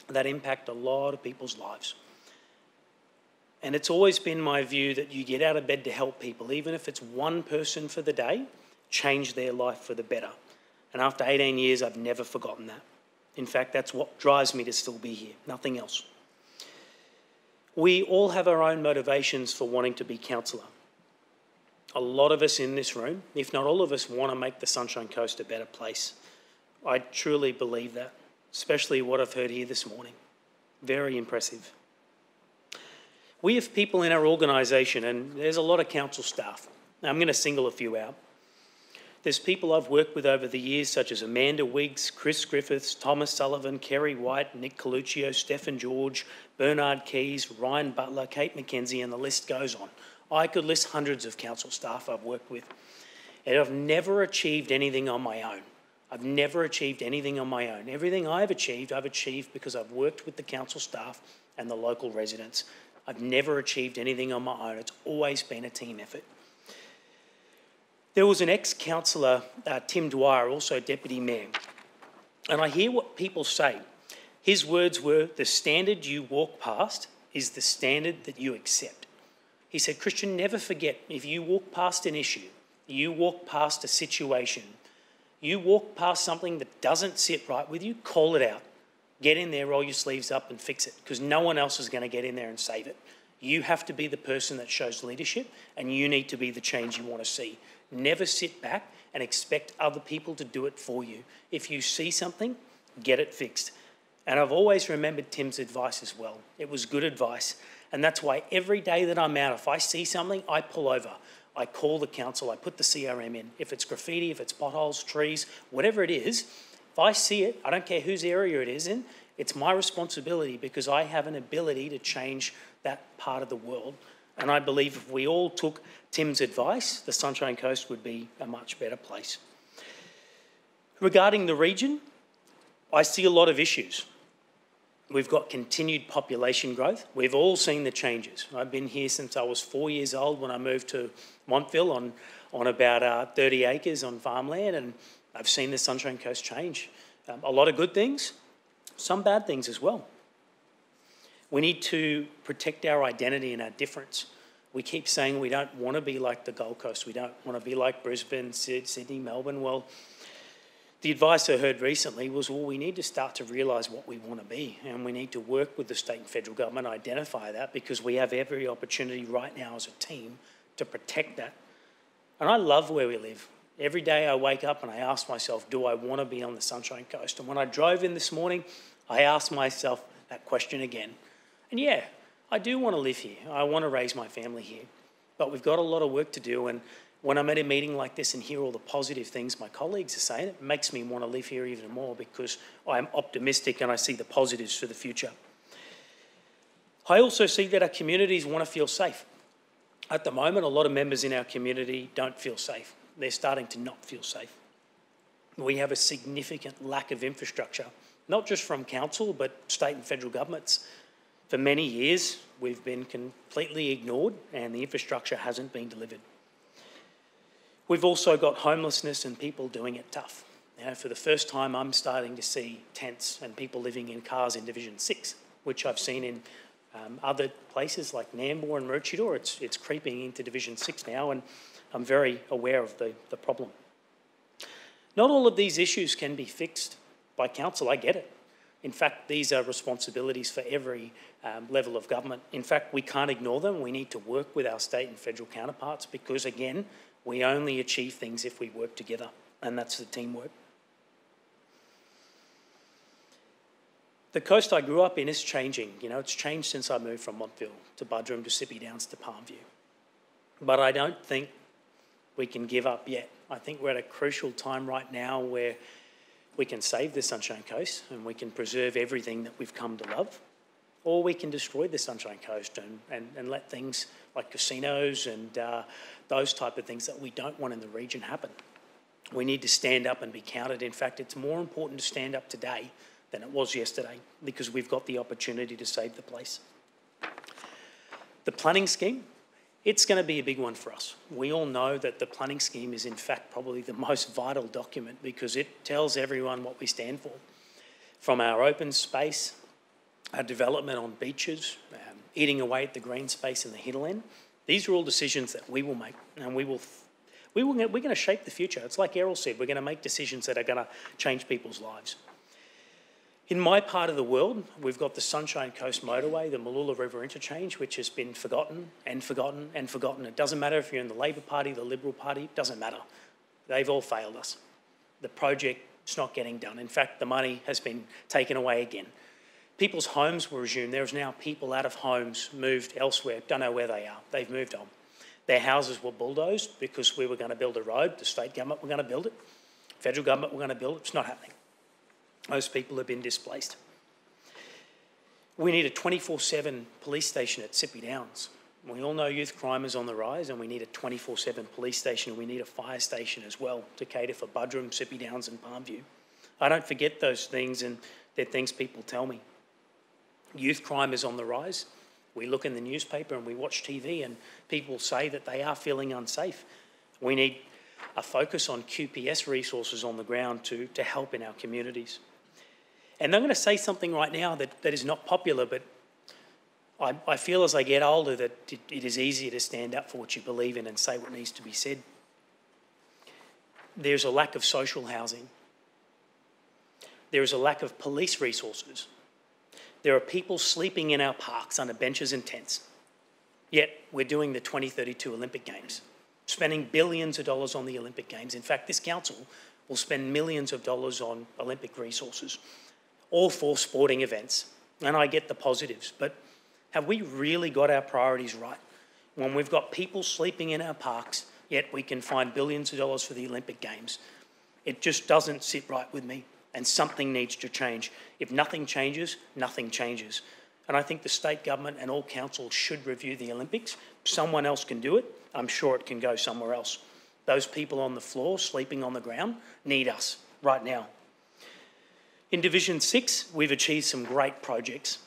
that impact a lot of people's lives. And it's always been my view that you get out of bed to help people, even if it's one person for the day, change their life for the better. And after 18 years, I've never forgotten that. In fact, that's what drives me to still be here, nothing else. We all have our own motivations for wanting to be councillor. A lot of us in this room, if not all of us, want to make the Sunshine Coast a better place. I truly believe that, especially what I've heard here this morning. Very impressive. We have people in our organisation, and there's a lot of council staff. Now, I'm going to single a few out. There's people I've worked with over the years, such as Amanda Wiggs, Chris Griffiths, Thomas Sullivan, Kerry White, Nick Coluccio, Stephen George, Bernard Keys, Ryan Butler, Kate McKenzie, and the list goes on. I could list hundreds of council staff I've worked with. And I've never achieved anything on my own. I've never achieved anything on my own. Everything I've achieved, I've achieved because I've worked with the council staff and the local residents. I've never achieved anything on my own. It's always been a team effort. There was an ex councillor, uh, Tim Dwyer, also deputy mayor, and I hear what people say. His words were the standard you walk past is the standard that you accept. He said, Christian, never forget if you walk past an issue, you walk past a situation, You walk past something that doesn't sit right with you, call it out. Get in there, roll your sleeves up, and fix it because no one else is going to get in there and save it. You have to be the person that shows leadership, and you need to be the change you want to see. Never sit back and expect other people to do it for you. If you see something, get it fixed. And I've always remembered Tim's advice as well. It was good advice. And that's why every day that I'm out, if I see something, I pull over. I call the council, I put the CRM in. If it's graffiti, if it's potholes, trees, whatever it is, if I see it, I don't care whose area it is in, it's my responsibility because I have an ability to change that part of the world. And I believe if we all took Tim's advice, the Sunshine Coast would be a much better place. Regarding the region, I see a lot of issues. We've got continued population growth. We've all seen the changes. I've been here since I was four years old when I moved to Montville on, on about uh, 30 acres on farmland, and I've seen the Sunshine Coast change. Um, a lot of good things, some bad things as well. We need to protect our identity and our difference. We keep saying we don't want to be like the Gold Coast, we don't want to be like Brisbane, Sydney, Melbourne. Well, the advice I heard recently was, well, we need to start to realise what we want to be, and we need to work with the state and federal government, identify that, because we have every opportunity right now as a team to protect that. And I love where we live. Every day I wake up and I ask myself, do I want to be on the Sunshine Coast? And when I drove in this morning, I asked myself that question again. And yeah, I do want to live here. I want to raise my family here. But we've got a lot of work to do, and when I'm at a meeting like this and hear all the positive things my colleagues are saying, it makes me want to live here even more because I'm optimistic and I see the positives for the future. I also see that our communities want to feel safe. At the moment, a lot of members in our community don't feel safe. They're starting to not feel safe. We have a significant lack of infrastructure, not just from council, but state and federal governments. For many years, we've been completely ignored and the infrastructure hasn't been delivered. We've also got homelessness and people doing it tough. You know, for the first time, I'm starting to see tents and people living in cars in Division 6, which I've seen in um, other places like Nambour and Maroochydore. It's, it's creeping into Division 6 now, and I'm very aware of the, the problem. Not all of these issues can be fixed by council, I get it. In fact, these are responsibilities for every um, level of government. In fact, we can't ignore them. We need to work with our state and federal counterparts because, again, we only achieve things if we work together, and that's the teamwork. The coast I grew up in is changing. You know, it's changed since I moved from Montville to Buderim to Sippy Downs to Palmview. But I don't think we can give up yet. I think we're at a crucial time right now where we can save the Sunshine Coast and we can preserve everything that we've come to love, or we can destroy the Sunshine Coast and, and, and let things like casinos and uh, those type of things that we don't want in the region happen. We need to stand up and be counted. In fact, it's more important to stand up today than it was yesterday because we've got the opportunity to save the place. The planning scheme, it's going to be a big one for us. We all know that the planning scheme is in fact probably the most vital document because it tells everyone what we stand for. From our open space, our development on beaches, um, eating away at the green space in the hinterland, these are all decisions that we will make, and we will. We will, we're going to shape the future. It's like Errol said, we're going to make decisions that are going to change people's lives. In my part of the world, we've got the Sunshine Coast Motorway, the Mooloolah River Interchange, which has been forgotten and forgotten and forgotten. It doesn't matter if you're in the Labor Party, the Liberal Party, it doesn't matter. They've all failed us. The project is not getting done. In fact, the money has been taken away again. People's homes were resumed. There's now people out of homes moved elsewhere, don't know where they are. They've moved on. Their houses were bulldozed because we were going to build a road. The state government were going to build it. Federal government were going to build it. It's not happening. Those people have been displaced. We need a 24 7 police station at Sippy Downs. We all know youth crime is on the rise, and we need a 24 7 police station. We need a fire station as well to cater for Buderim, Sippy Downs, and Palmview. I don't forget those things, and they're things people tell me. Youth crime is on the rise. We look in the newspaper and we watch TV, and people say that they are feeling unsafe. We need a focus on QPS resources on the ground to, to help in our communities. And I'm going to say something right now that, that is not popular, but I, I feel as I get older that it, it is easier to stand up for what you believe in and say what needs to be said. There's a lack of social housing. There is a lack of police resources. There are people sleeping in our parks under benches and tents. Yet we're doing the 2032 Olympic Games, spending billions of dollars on the Olympic Games. In fact, this council will spend millions of dollars on Olympic resources, all for sporting events. And I get the positives, but have we really got our priorities right? When we've got people sleeping in our parks, yet we can find billions of dollars for the Olympic Games. It just doesn't sit right with me, and something needs to change. If nothing changes, nothing changes. And I think the state government and all councils should review the Olympics. Someone else can do it. I'm sure it can go somewhere else. Those people on the floor, sleeping on the ground, need us right now. In Division 6, we've achieved some great projects.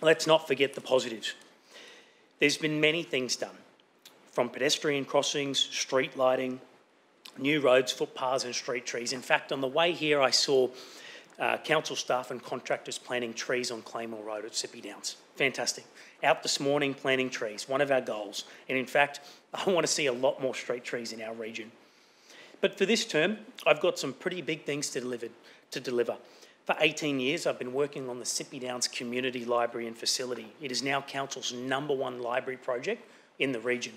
Let's not forget the positives. There's been many things done, from pedestrian crossings, street lighting, new roads, footpaths and street trees. In fact, on the way here, I saw uh, council staff and contractors planting trees on Claymore Road at Sippy Downs. Fantastic. Out this morning planting trees, one of our goals. And in fact, [laughs] I want to see a lot more street trees in our region. But for this term, I've got some pretty big things to deliver. To deliver. For 18 years, I've been working on the Sippy Downs Community Library and Facility. It is now Council's number one library project in the region.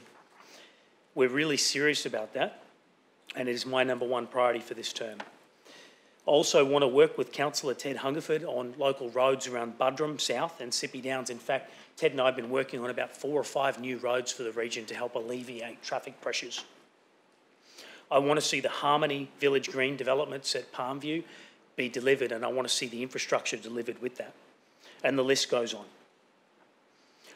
We're really serious about that, and it is my number one priority for this term. I also want to work with Councillor Ted Hungerford on local roads around Buderim South and Sippy Downs. In fact, Ted and I have been working on about four or five new roads for the region to help alleviate traffic pressures. I want to see the Harmony Village Green developments at Palmview be delivered, and I want to see the infrastructure delivered with that. And the list goes on.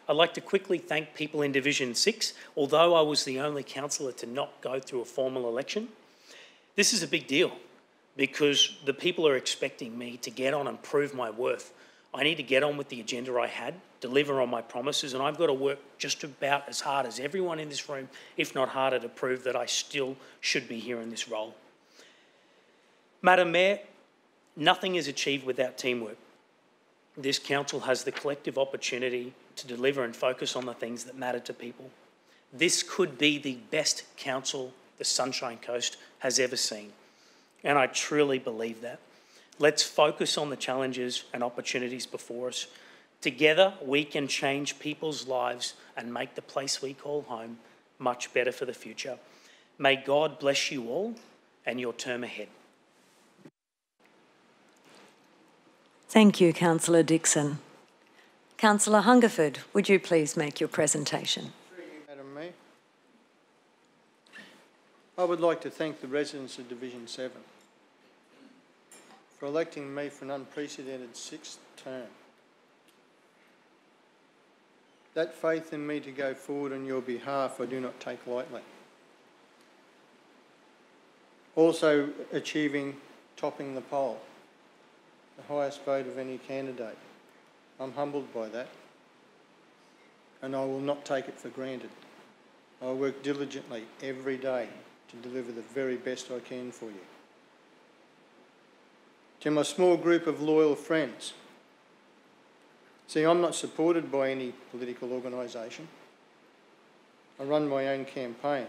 I'd like to quickly thank people in Division 6. Although I was the only councillor to not go through a formal election, this is a big deal because the people are expecting me to get on and prove my worth. I need to get on with the agenda I had, deliver on my promises, and I've got to work just about as hard as everyone in this room, if not harder, to prove that I still should be here in this role. Madam Mayor, nothing is achieved without teamwork. This council has the collective opportunity to deliver and focus on the things that matter to people. This could be the best council the Sunshine Coast has ever seen. And I truly believe that. Let's focus on the challenges and opportunities before us. Together, we can change people's lives and make the place we call home much better for the future. May God bless you all and your term ahead. Thank you, Councillor Dickson. Councillor Hungerford, would you please make your presentation? I would like to thank the residents of Division 7 for electing me for an unprecedented sixth term. That faith in me to go forward on your behalf I do not take lightly. Also achieving topping the poll, the highest vote of any candidate. I'm humbled by that and I will not take it for granted. I work diligently every day to deliver the very best I can for you to my small group of loyal friends. See, I'm not supported by any political organisation. I run my own campaign.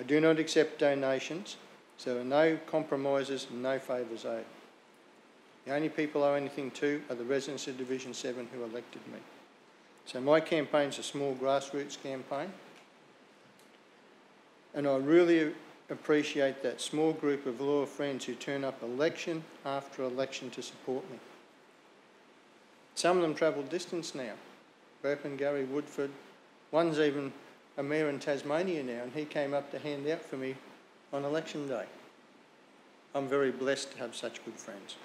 I do not accept donations, so there are no compromises no favours owed. The only people I owe anything to are the residents of Division 7 who elected me. So my campaign's a small grassroots campaign, and I really appreciate that small group of loyal friends who turn up election after election to support me. Some of them travel distance now. Gary Woodford. One's even a mayor in Tasmania now, and he came up to hand out for me on election day. I'm very blessed to have such good friends.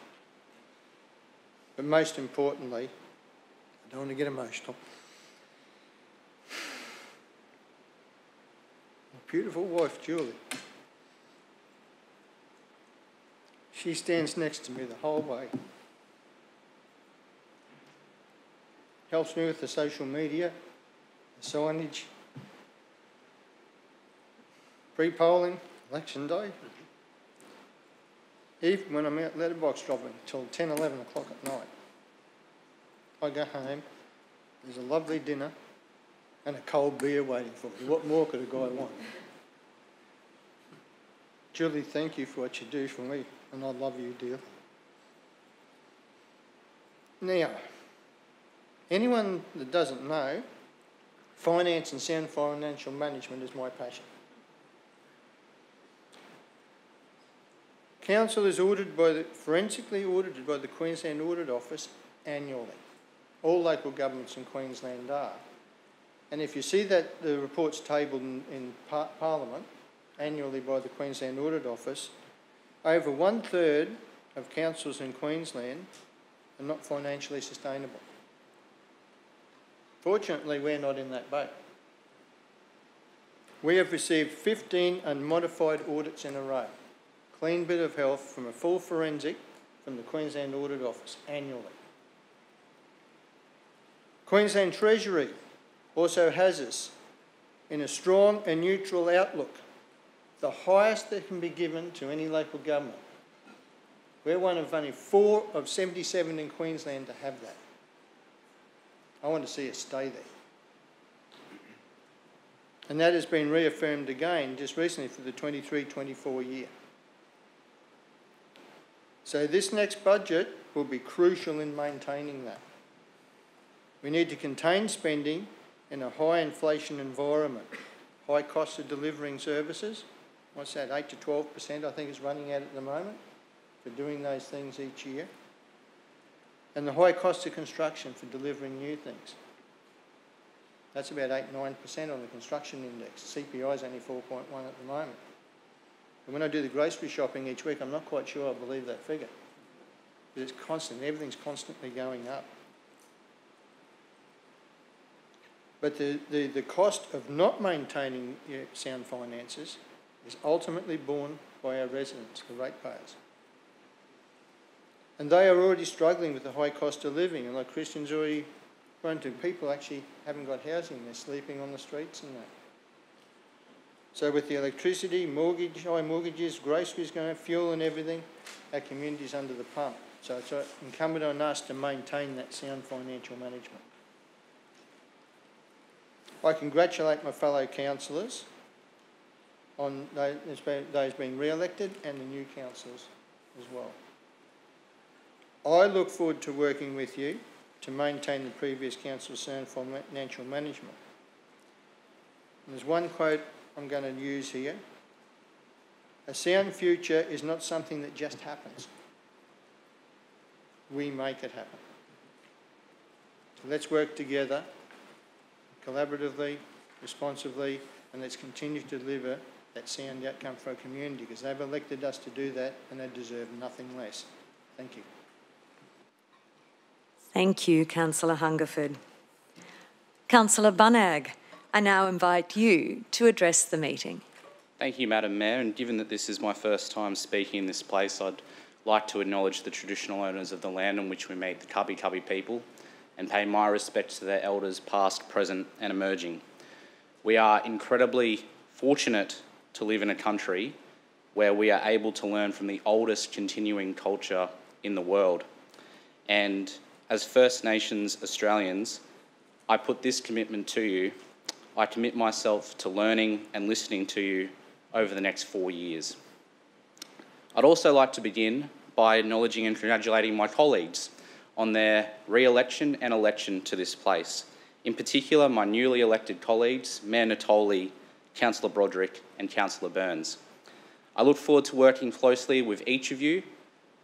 But most importantly, I don't want to get emotional. My beautiful wife, Julie. She stands next to me the whole way. Helps me with the social media, the signage, pre-polling, election day. Even when I'm out letterbox dropping till 10, 11 o'clock at night. I go home, there's a lovely dinner and a cold beer waiting for me. What more could a guy want? Julie, thank you for what you do for me, and I love you, dear. Now, anyone that doesn't know, finance and sound financial management is my passion. Council is audited by the, forensically audited by the Queensland Audit Office annually. All local governments in Queensland are. And if you see that the report's tabled in, in par Parliament annually by the Queensland Audit Office, over one third of councils in Queensland are not financially sustainable. Fortunately, we're not in that boat. We have received 15 unmodified audits in a row clean bit of health from a full forensic from the Queensland Audit Office annually. Queensland Treasury also has us in a strong and neutral outlook, the highest that can be given to any local government. We're one of only four of 77 in Queensland to have that. I want to see us stay there. And that has been reaffirmed again just recently for the 23 24 year. So this next budget will be crucial in maintaining that. We need to contain spending in a high inflation environment, high cost of delivering services. What's that, 8 to 12% I think is running out at the moment for doing those things each year. And the high cost of construction for delivering new things. That's about 8 9% on the construction index. CPI is only 4.1 at the moment. And when I do the grocery shopping each week, I'm not quite sure I believe that figure. But it's constant, everything's constantly going up. But the, the, the cost of not maintaining sound finances is ultimately borne by our residents, the ratepayers. And they are already struggling with the high cost of living, and like Christian's already run to, people actually haven't got housing, they're sleeping on the streets and that. So with the electricity, mortgage, high mortgages, groceries going, fuel and everything, our community's under the pump. So it's uh, incumbent on us to maintain that sound financial management. I congratulate my fellow councillors on those being re-elected and the new councillors as well. I look forward to working with you to maintain the previous council's sound financial management. And there's one quote I'm going to use here. A sound future is not something that just happens. We make it happen. So let's work together, collaboratively, responsively, and let's continue to deliver that sound outcome for our community because they've elected us to do that and they deserve nothing less. Thank you. Thank you, Councillor Hungerford. Councillor Bunnag. I now invite you to address the meeting. Thank you, Madam Mayor, and given that this is my first time speaking in this place, I'd like to acknowledge the traditional owners of the land on which we meet, the Kabi Kabi people, and pay my respects to their elders past, present and emerging. We are incredibly fortunate to live in a country where we are able to learn from the oldest continuing culture in the world. And as First Nations Australians, I put this commitment to you I commit myself to learning and listening to you over the next four years. I'd also like to begin by acknowledging and congratulating my colleagues on their re-election and election to this place. In particular, my newly elected colleagues, Mayor Natoli, Councillor Broderick and Councillor Burns. I look forward to working closely with each of you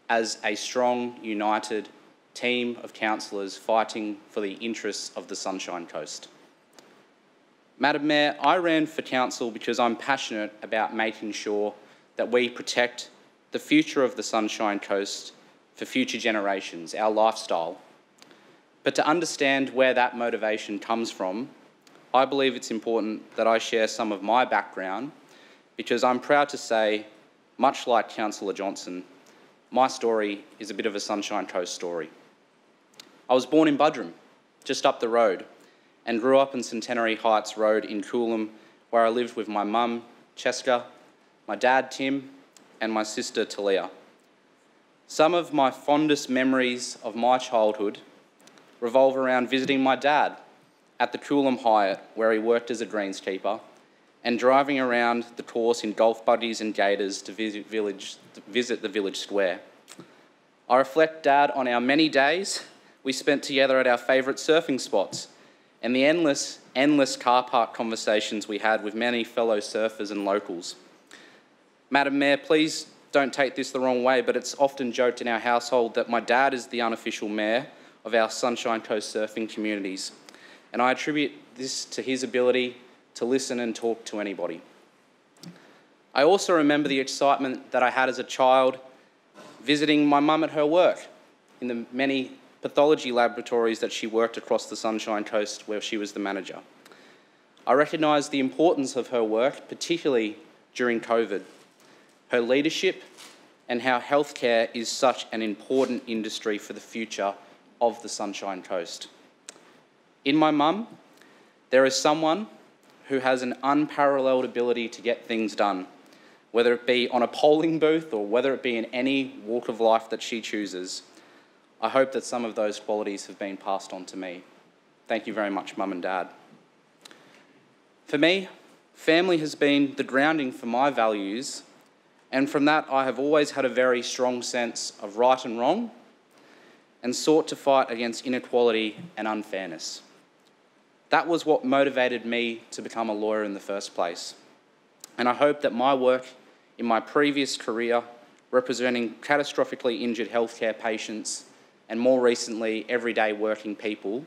as a strong, united team of councillors fighting for the interests of the Sunshine Coast. Madam Mayor, I ran for council because I'm passionate about making sure that we protect the future of the Sunshine Coast for future generations, our lifestyle. But to understand where that motivation comes from, I believe it's important that I share some of my background because I'm proud to say, much like Councillor Johnston, my story is a bit of a Sunshine Coast story. I was born in Buderim, just up the road, and grew up in Centenary Heights Road in Coolum, where I lived with my mum, Cheska, my dad, Tim, and my sister, Talia. Some of my fondest memories of my childhood revolve around visiting my dad at the Coolum Hyatt, where he worked as a greenskeeper, and driving around the course in golf buggies and gators to visit, village, to visit the village square. I reflect, Dad, on our many days we spent together at our favourite surfing spots and the endless, endless car park conversations we had with many fellow surfers and locals. Madam Mayor, please don't take this the wrong way, but it's often joked in our household that my dad is the unofficial mayor of our Sunshine Coast surfing communities. And I attribute this to his ability to listen and talk to anybody. I also remember the excitement that I had as a child visiting my mum at her work in the many pathology laboratories that she worked across the Sunshine Coast where she was the manager. I recognise the importance of her work, particularly during COVID, her leadership, and how healthcare is such an important industry for the future of the Sunshine Coast. In my mum, there is someone who has an unparalleled ability to get things done, whether it be on a polling booth or whether it be in any walk of life that she chooses. I hope that some of those qualities have been passed on to me. Thank you very much, Mum and Dad. For me, family has been the grounding for my values, and from that, I have always had a very strong sense of right and wrong and sought to fight against inequality and unfairness. That was what motivated me to become a lawyer in the first place. And I hope that my work in my previous career, representing catastrophically injured healthcare patients and more recently, everyday working people,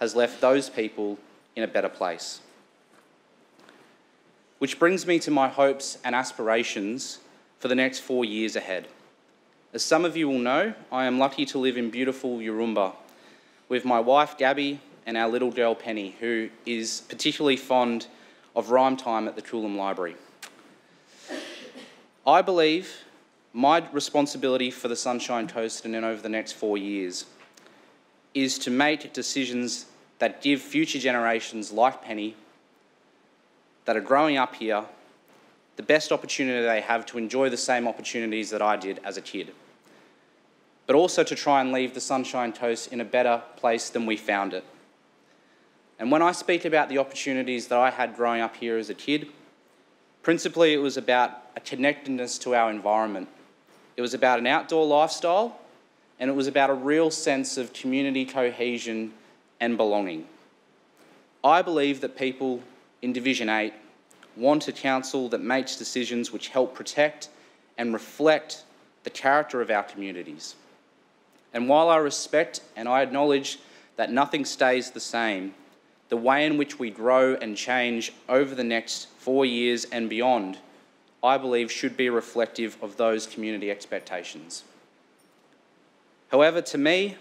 has left those people in a better place. Which brings me to my hopes and aspirations for the next four years ahead. As some of you will know, I am lucky to live in beautiful Yaroomba with my wife Gabby and our little girl Penny, who is particularly fond of rhyme time at the Coolum Library. I believe my responsibility for the Sunshine Coast and then over the next four years is to make decisions that give future generations like Penny that are growing up here the best opportunity they have to enjoy the same opportunities that I did as a kid, but also to try and leave the Sunshine Coast in a better place than we found it. And when I speak about the opportunities that I had growing up here as a kid, principally it was about a connectedness to our environment it was about an outdoor lifestyle, and it was about a real sense of community cohesion and belonging. I believe that people in Division 8 want a council that makes decisions which help protect and reflect the character of our communities. And while I respect and I acknowledge that nothing stays the same, the way in which we grow and change over the next four years and beyond I believe should be reflective of those community expectations. However, to me,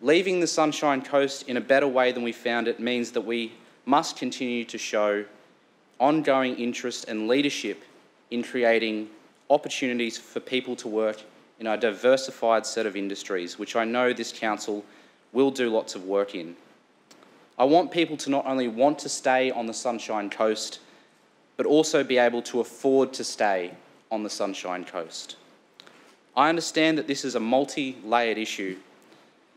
leaving the Sunshine Coast in a better way than we found it means that we must continue to show ongoing interest and leadership in creating opportunities for people to work in a diversified set of industries, which I know this council will do lots of work in. I want people to not only want to stay on the Sunshine Coast, but also be able to afford to stay on the Sunshine Coast. I understand that this is a multi layered issue,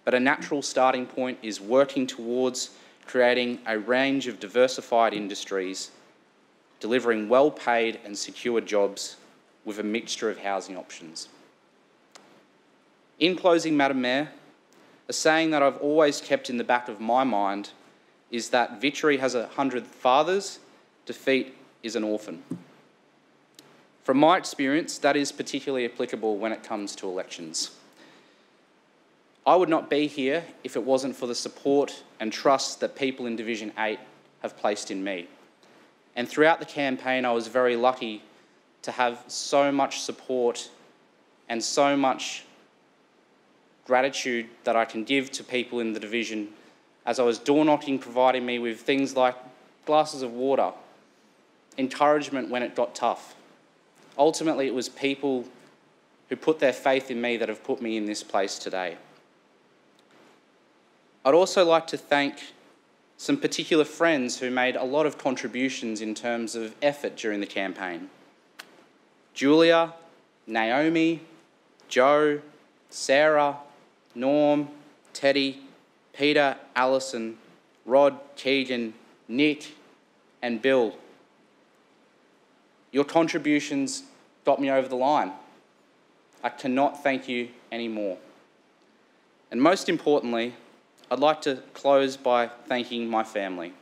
but a natural starting point is working towards creating a range of diversified industries, delivering well paid and secure jobs with a mixture of housing options. In closing, Madam Mayor, a saying that I've always kept in the back of my mind is that victory has a hundred fathers, defeat is an orphan. From my experience, that is particularly applicable when it comes to elections. I would not be here if it wasn't for the support and trust that people in Division 8 have placed in me. And throughout the campaign, I was very lucky to have so much support and so much gratitude that I can give to people in the division as I was door knocking, providing me with things like glasses of water, encouragement when it got tough. Ultimately, it was people who put their faith in me that have put me in this place today. I'd also like to thank some particular friends who made a lot of contributions in terms of effort during the campaign. Julia, Naomi, Joe, Sarah, Norm, Teddy, Peter, Allison, Rod, Keegan, Nick, and Bill Your contributions got me over the line. I cannot thank you anymore. And most importantly, I'd like to close by thanking my family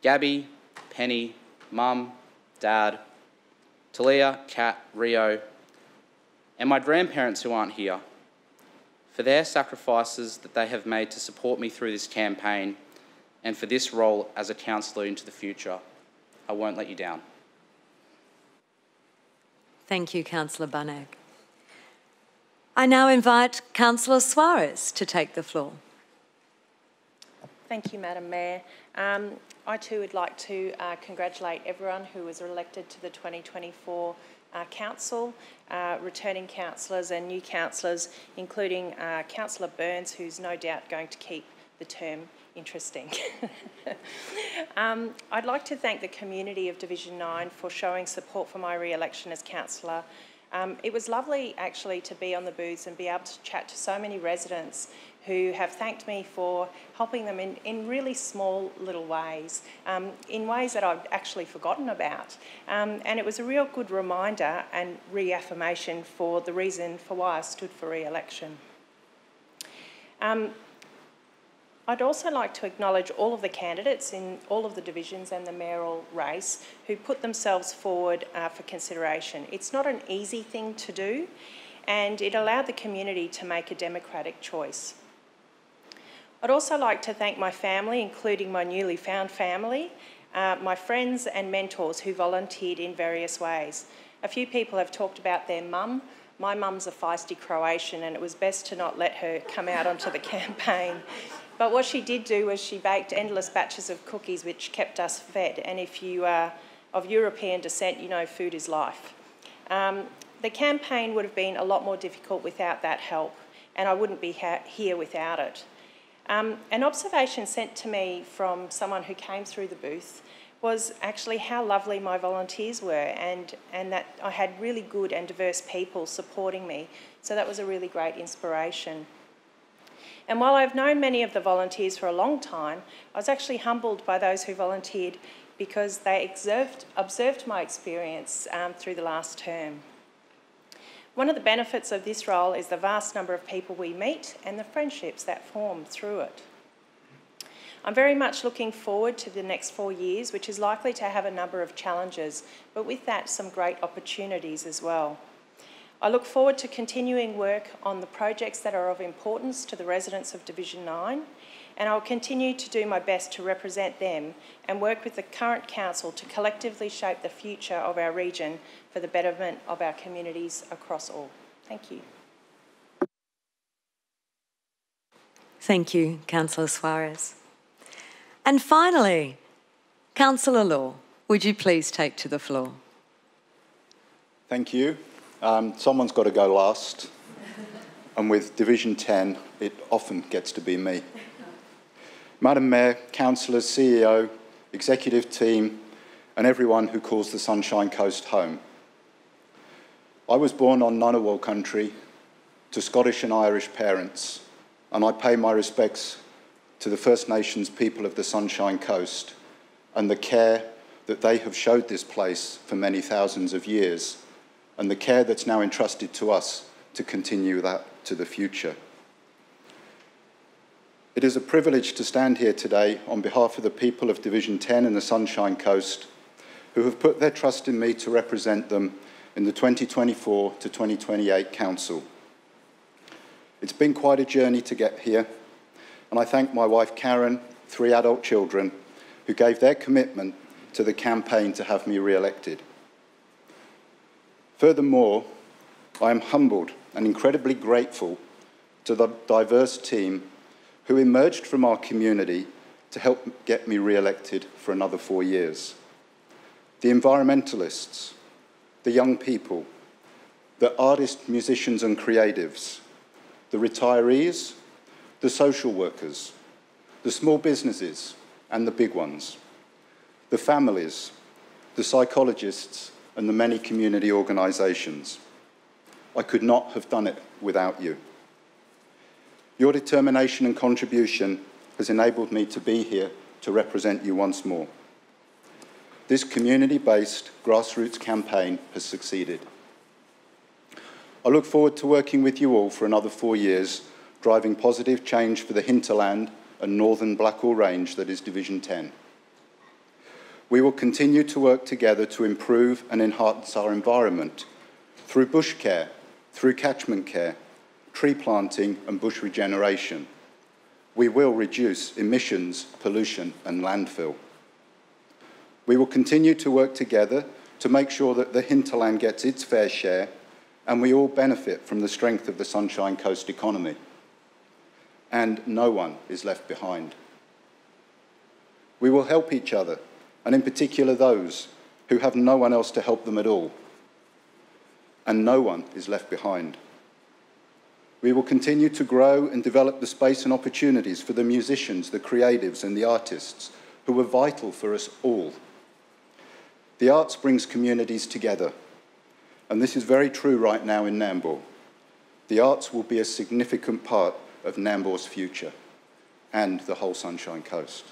Gabby, Penny, Mum, Dad, Talia, Kat, Rio, and my grandparents who aren't here for their sacrifices that they have made to support me through this campaign and for this role as a councillor into the future. I won't let you down. Thank you, Councillor Bunnag. I now invite Councillor Suarez to take the floor. Thank you, Madam Mayor. Um, I too would like to uh, congratulate everyone who was elected to the 2024 uh, Council, uh, returning councillors and new councillors, including uh, Councillor Burns, who's no doubt going to keep the term interesting. [laughs] um, I'd like to thank the community of Division 9 for showing support for my re-election as councillor. Um, it was lovely actually to be on the booths and be able to chat to so many residents who have thanked me for helping them in, in really small little ways, um, in ways that I've actually forgotten about. Um, and it was a real good reminder and reaffirmation for the reason for why I stood for re-election. Um, I'd also like to acknowledge all of the candidates in all of the divisions and the mayoral race who put themselves forward uh, for consideration. It's not an easy thing to do and it allowed the community to make a democratic choice. I'd also like to thank my family, including my newly found family, uh, my friends and mentors who volunteered in various ways. A few people have talked about their mum. My mum's a feisty Croatian and it was best to not let her come out onto the [laughs] campaign. But what she did do was she baked endless batches of cookies which kept us fed. And if you are of European descent, you know food is life. Um, the campaign would have been a lot more difficult without that help, and I wouldn't be here without it. Um, an observation sent to me from someone who came through the booth was actually how lovely my volunteers were and, and that I had really good and diverse people supporting me. So that was a really great inspiration. And while I've known many of the volunteers for a long time, I was actually humbled by those who volunteered because they observed, observed my experience um, through the last term. One of the benefits of this role is the vast number of people we meet and the friendships that form through it. I'm very much looking forward to the next four years, which is likely to have a number of challenges, but with that, some great opportunities as well. I look forward to continuing work on the projects that are of importance to the residents of Division 9 and I'll continue to do my best to represent them and work with the current council to collectively shape the future of our region for the betterment of our communities across all. Thank you. Thank you, Councillor Suarez. And finally, Councillor Law, would you please take to the floor? Thank you. Um, someone's got to go last. and with Division 10, it often gets to be me. Madam Mayor, councillors, CEO, executive team, and everyone who calls the Sunshine Coast home. I was born on Ngunnawal country to Scottish and Irish parents, and I pay my respects to the First Nations people of the Sunshine Coast and the care that they have showed this place for many thousands of years and the care that's now entrusted to us to continue that to the future. It is a privilege to stand here today on behalf of the people of Division 10 and the Sunshine Coast who have put their trust in me to represent them in the 2024 to 2028 Council. It's been quite a journey to get here, and I thank my wife Karen, three adult children, who gave their commitment to the campaign to have me re-elected. Furthermore, I am humbled and incredibly grateful to the diverse team who emerged from our community to help get me re-elected for another four years. The environmentalists, the young people, the artists, musicians and creatives, the retirees, the social workers, the small businesses and the big ones, the families, the psychologists and the many community organisations. I could not have done it without you. Your determination and contribution has enabled me to be here to represent you once more. this community-based grassroots campaign has succeeded. I look forward to working with you all for another four years, driving positive change for the hinterland and northern Blackall Range that is Division 10. We will continue to work together to improve and enhance our environment through bush care, through catchment care, tree planting and bush regeneration. We will reduce emissions, pollution and landfill. We will continue to work together to make sure that the hinterland gets its fair share and we all benefit from the strength of the Sunshine Coast economy. And no one is left behind. We will help each other, and in particular those who have no one else to help them at all. And no one is left behind. We will continue to grow and develop the space and opportunities for the musicians, the creatives, and the artists who are vital for us all. The arts brings communities together and this is very true right now in Nambour. The arts will be a significant part of Nambour's future and the whole Sunshine Coast.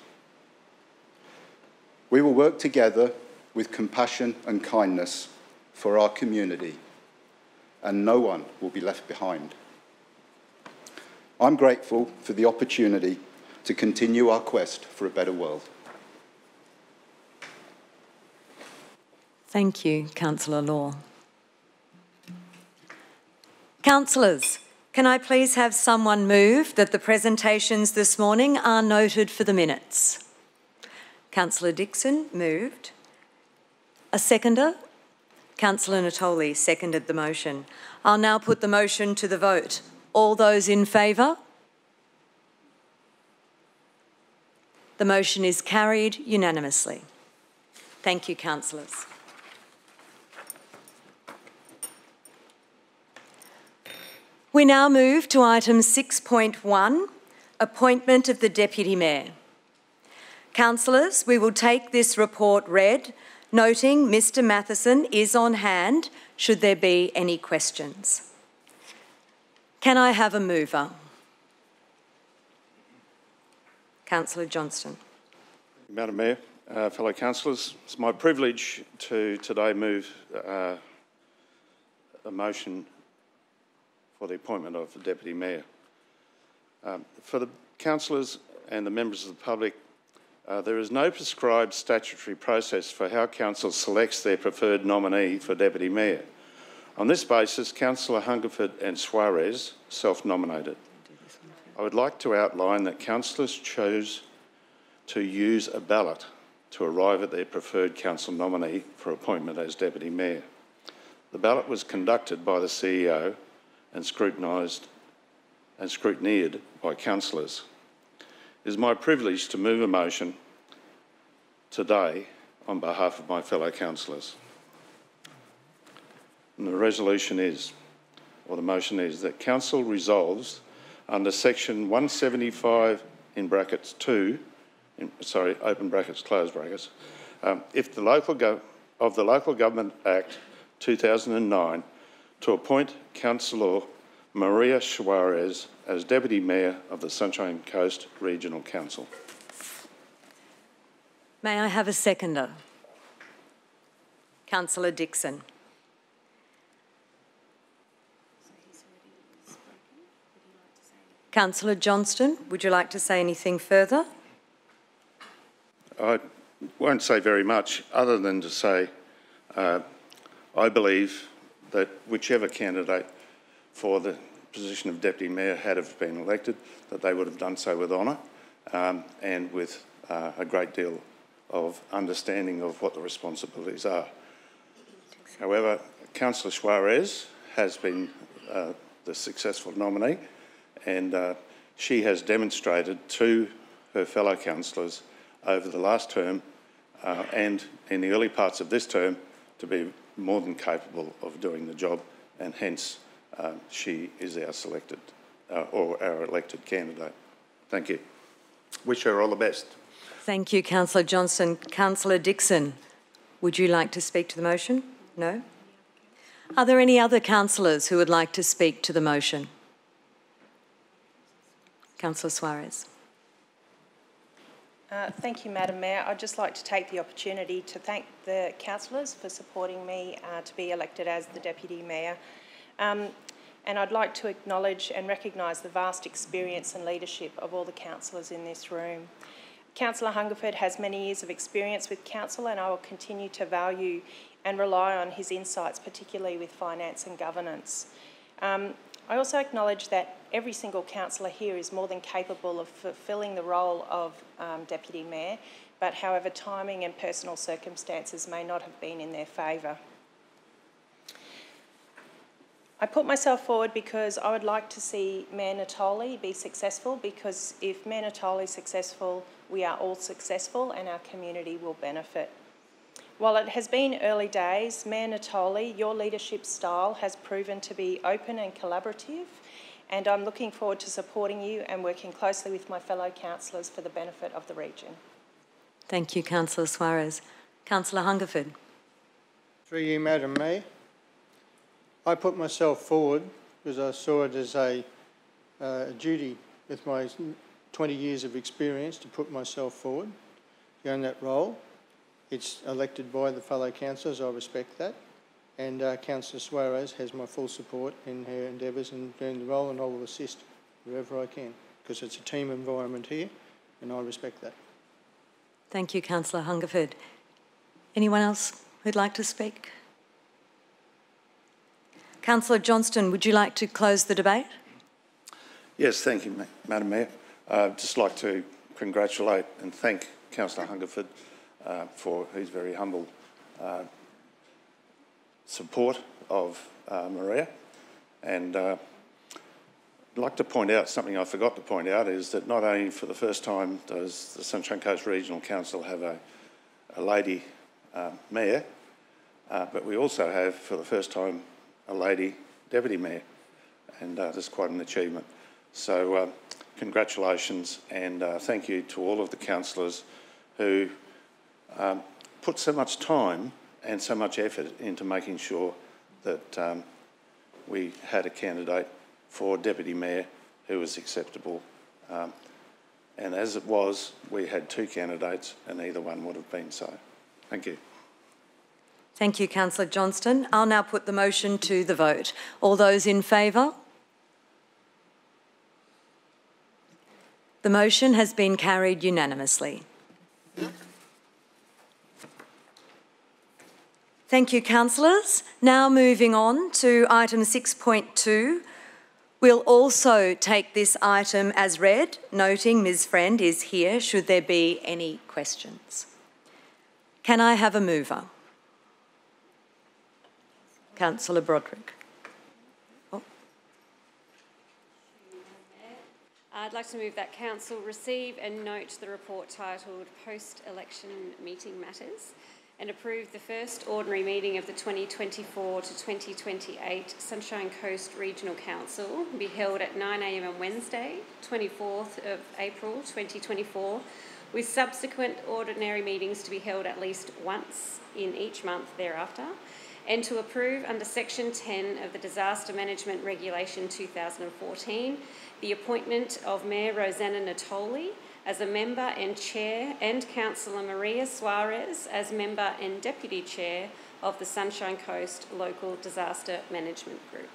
We will work together with compassion and kindness for our community, and no one will be left behind. I'm grateful for the opportunity to continue our quest for a better world. Thank you, Councillor Law. Councillors, can I please have someone move that the presentations this morning are noted for the minutes? Councillor Dickson moved. A seconder? Councillor Natoli seconded the motion. I'll now put the motion to the vote. All those in favour? The motion is carried unanimously. Thank you, councillors. We now move to item 6.1, appointment of the Deputy Mayor. Councillors, we will take this report read, noting Mr Matheson is on hand should there be any questions. Can I have a mover? Councillor Johnston. Madam Mayor, uh, fellow councillors, it's my privilege to today move uh, a motion for the appointment of the Deputy Mayor. Um, for the councillors and the members of the public, uh, there is no prescribed statutory process for how council selects their preferred nominee for Deputy Mayor. On this basis, Councillor Hungerford and Suarez self-nominated. I would like to outline that councillors chose to use a ballot to arrive at their preferred council nominee for appointment as Deputy Mayor. The ballot was conducted by the CEO and scrutinised and scrutineered by councillors. It is my privilege to move a motion today on behalf of my fellow councillors. And the resolution is, or the motion is, that Council resolves under section 175 in brackets 2, in, sorry, open brackets, close brackets, um, if the local of the Local Government Act 2009 to appoint Councillor Maria Suarez as Deputy Mayor of the Sunshine Coast Regional Council. May I have a seconder? Councillor Dickson. Councillor Johnston, would you like to say anything further? I won't say very much other than to say uh, I believe that whichever candidate for the position of Deputy Mayor had have been elected, that they would have done so with honour um, and with uh, a great deal of understanding of what the responsibilities are. However, Councillor Suarez has been uh, the successful nominee and uh, she has demonstrated to her fellow councillors over the last term uh, and in the early parts of this term to be more than capable of doing the job, and hence uh, she is our selected uh, or our elected candidate. Thank you. Wish her all the best. Thank you, Councillor Johnston. Councillor Dickson, would you like to speak to the motion? No? Are there any other councillors who would like to speak to the motion? Councillor Suarez. Uh, thank you, Madam Mayor. I'd just like to take the opportunity to thank the councillors for supporting me uh, to be elected as the Deputy Mayor. Um, and I'd like to acknowledge and recognise the vast experience and leadership of all the councillors in this room. Councillor Hungerford has many years of experience with council and I will continue to value and rely on his insights, particularly with finance and governance. Um, I also acknowledge that every single councillor here is more than capable of fulfilling the role of um, Deputy Mayor, but however, timing and personal circumstances may not have been in their favour. I put myself forward because I would like to see Mayor Natoli be successful because if Mayor Natoli is successful, we are all successful and our community will benefit. While it has been early days, Mayor Natoli, your leadership style has proven to be open and collaborative, and I'm looking forward to supporting you and working closely with my fellow councillors for the benefit of the region. Thank you, Councillor Suarez. Councillor Hungerford. Through you, Madam Mayor. I put myself forward because I saw it as a, uh, a duty with my 20 years of experience to put myself forward to that role. It's elected by the fellow councillors, I respect that. And uh, Councillor Suarez has my full support in her endeavours in doing the role and I will assist wherever I can because it's a team environment here and I respect that. Thank you, Councillor Hungerford. Anyone else who'd like to speak? Councillor Johnston, would you like to close the debate? Yes, thank you, Madam Mayor. I'd just like to congratulate and thank Councillor Hungerford uh, for his very humble uh, support of uh, Maria. And uh, I'd like to point out something I forgot to point out is that not only for the first time does the Sunshine Coast Regional Council have a, a lady uh, mayor, uh, but we also have for the first time a lady deputy mayor, and uh, that's quite an achievement. So uh, congratulations and uh, thank you to all of the councillors who um, put so much time and so much effort into making sure that um, we had a candidate for deputy mayor who was acceptable. Um, and as it was, we had two candidates and either one would have been so. Thank you. Thank you, Councillor Johnston. I'll now put the motion to the vote. All those in favour? The motion has been carried unanimously. Thank you, councillors. Now moving on to item 6.2. We'll also take this item as read, noting Ms Friend is here should there be any questions. Can I have a mover? Councillor Broderick. Oh. I'd like to move that Council receive and note the report titled Post-Election Meeting Matters and approve the first ordinary meeting of the 2024 to 2028 Sunshine Coast Regional Council be held at 9am on Wednesday, 24th of April 2024, with subsequent ordinary meetings to be held at least once in each month thereafter, and to approve under Section 10 of the Disaster Management Regulation 2014 the appointment of Mayor Rosanna Natoli as a member and chair, and Councillor Maria Suarez as member and deputy chair of the Sunshine Coast Local Disaster Management Group.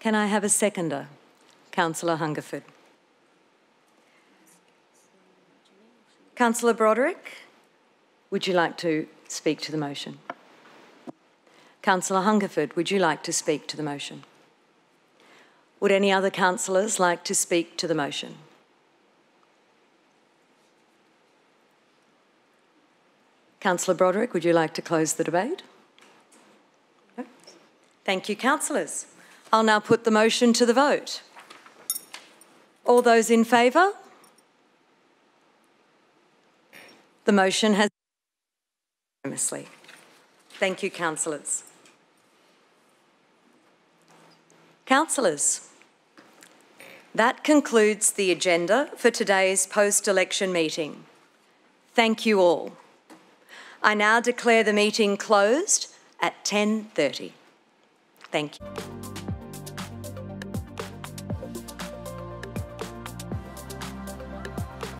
Can I have a seconder? Councillor Hungerford. Councillor Broderick, would you like to speak to the motion? Councillor Hungerford, would you like to speak to the motion? Would any other councillors like to speak to the motion? Councillor Broderick, would you like to close the debate? No? Thank you, councillors. I'll now put the motion to the vote. All those in favour? The motion has unanimously. Thank you, councillors. Councillors, that concludes the agenda for today's post-election meeting. Thank you all. I now declare the meeting closed at 10.30. Thank you.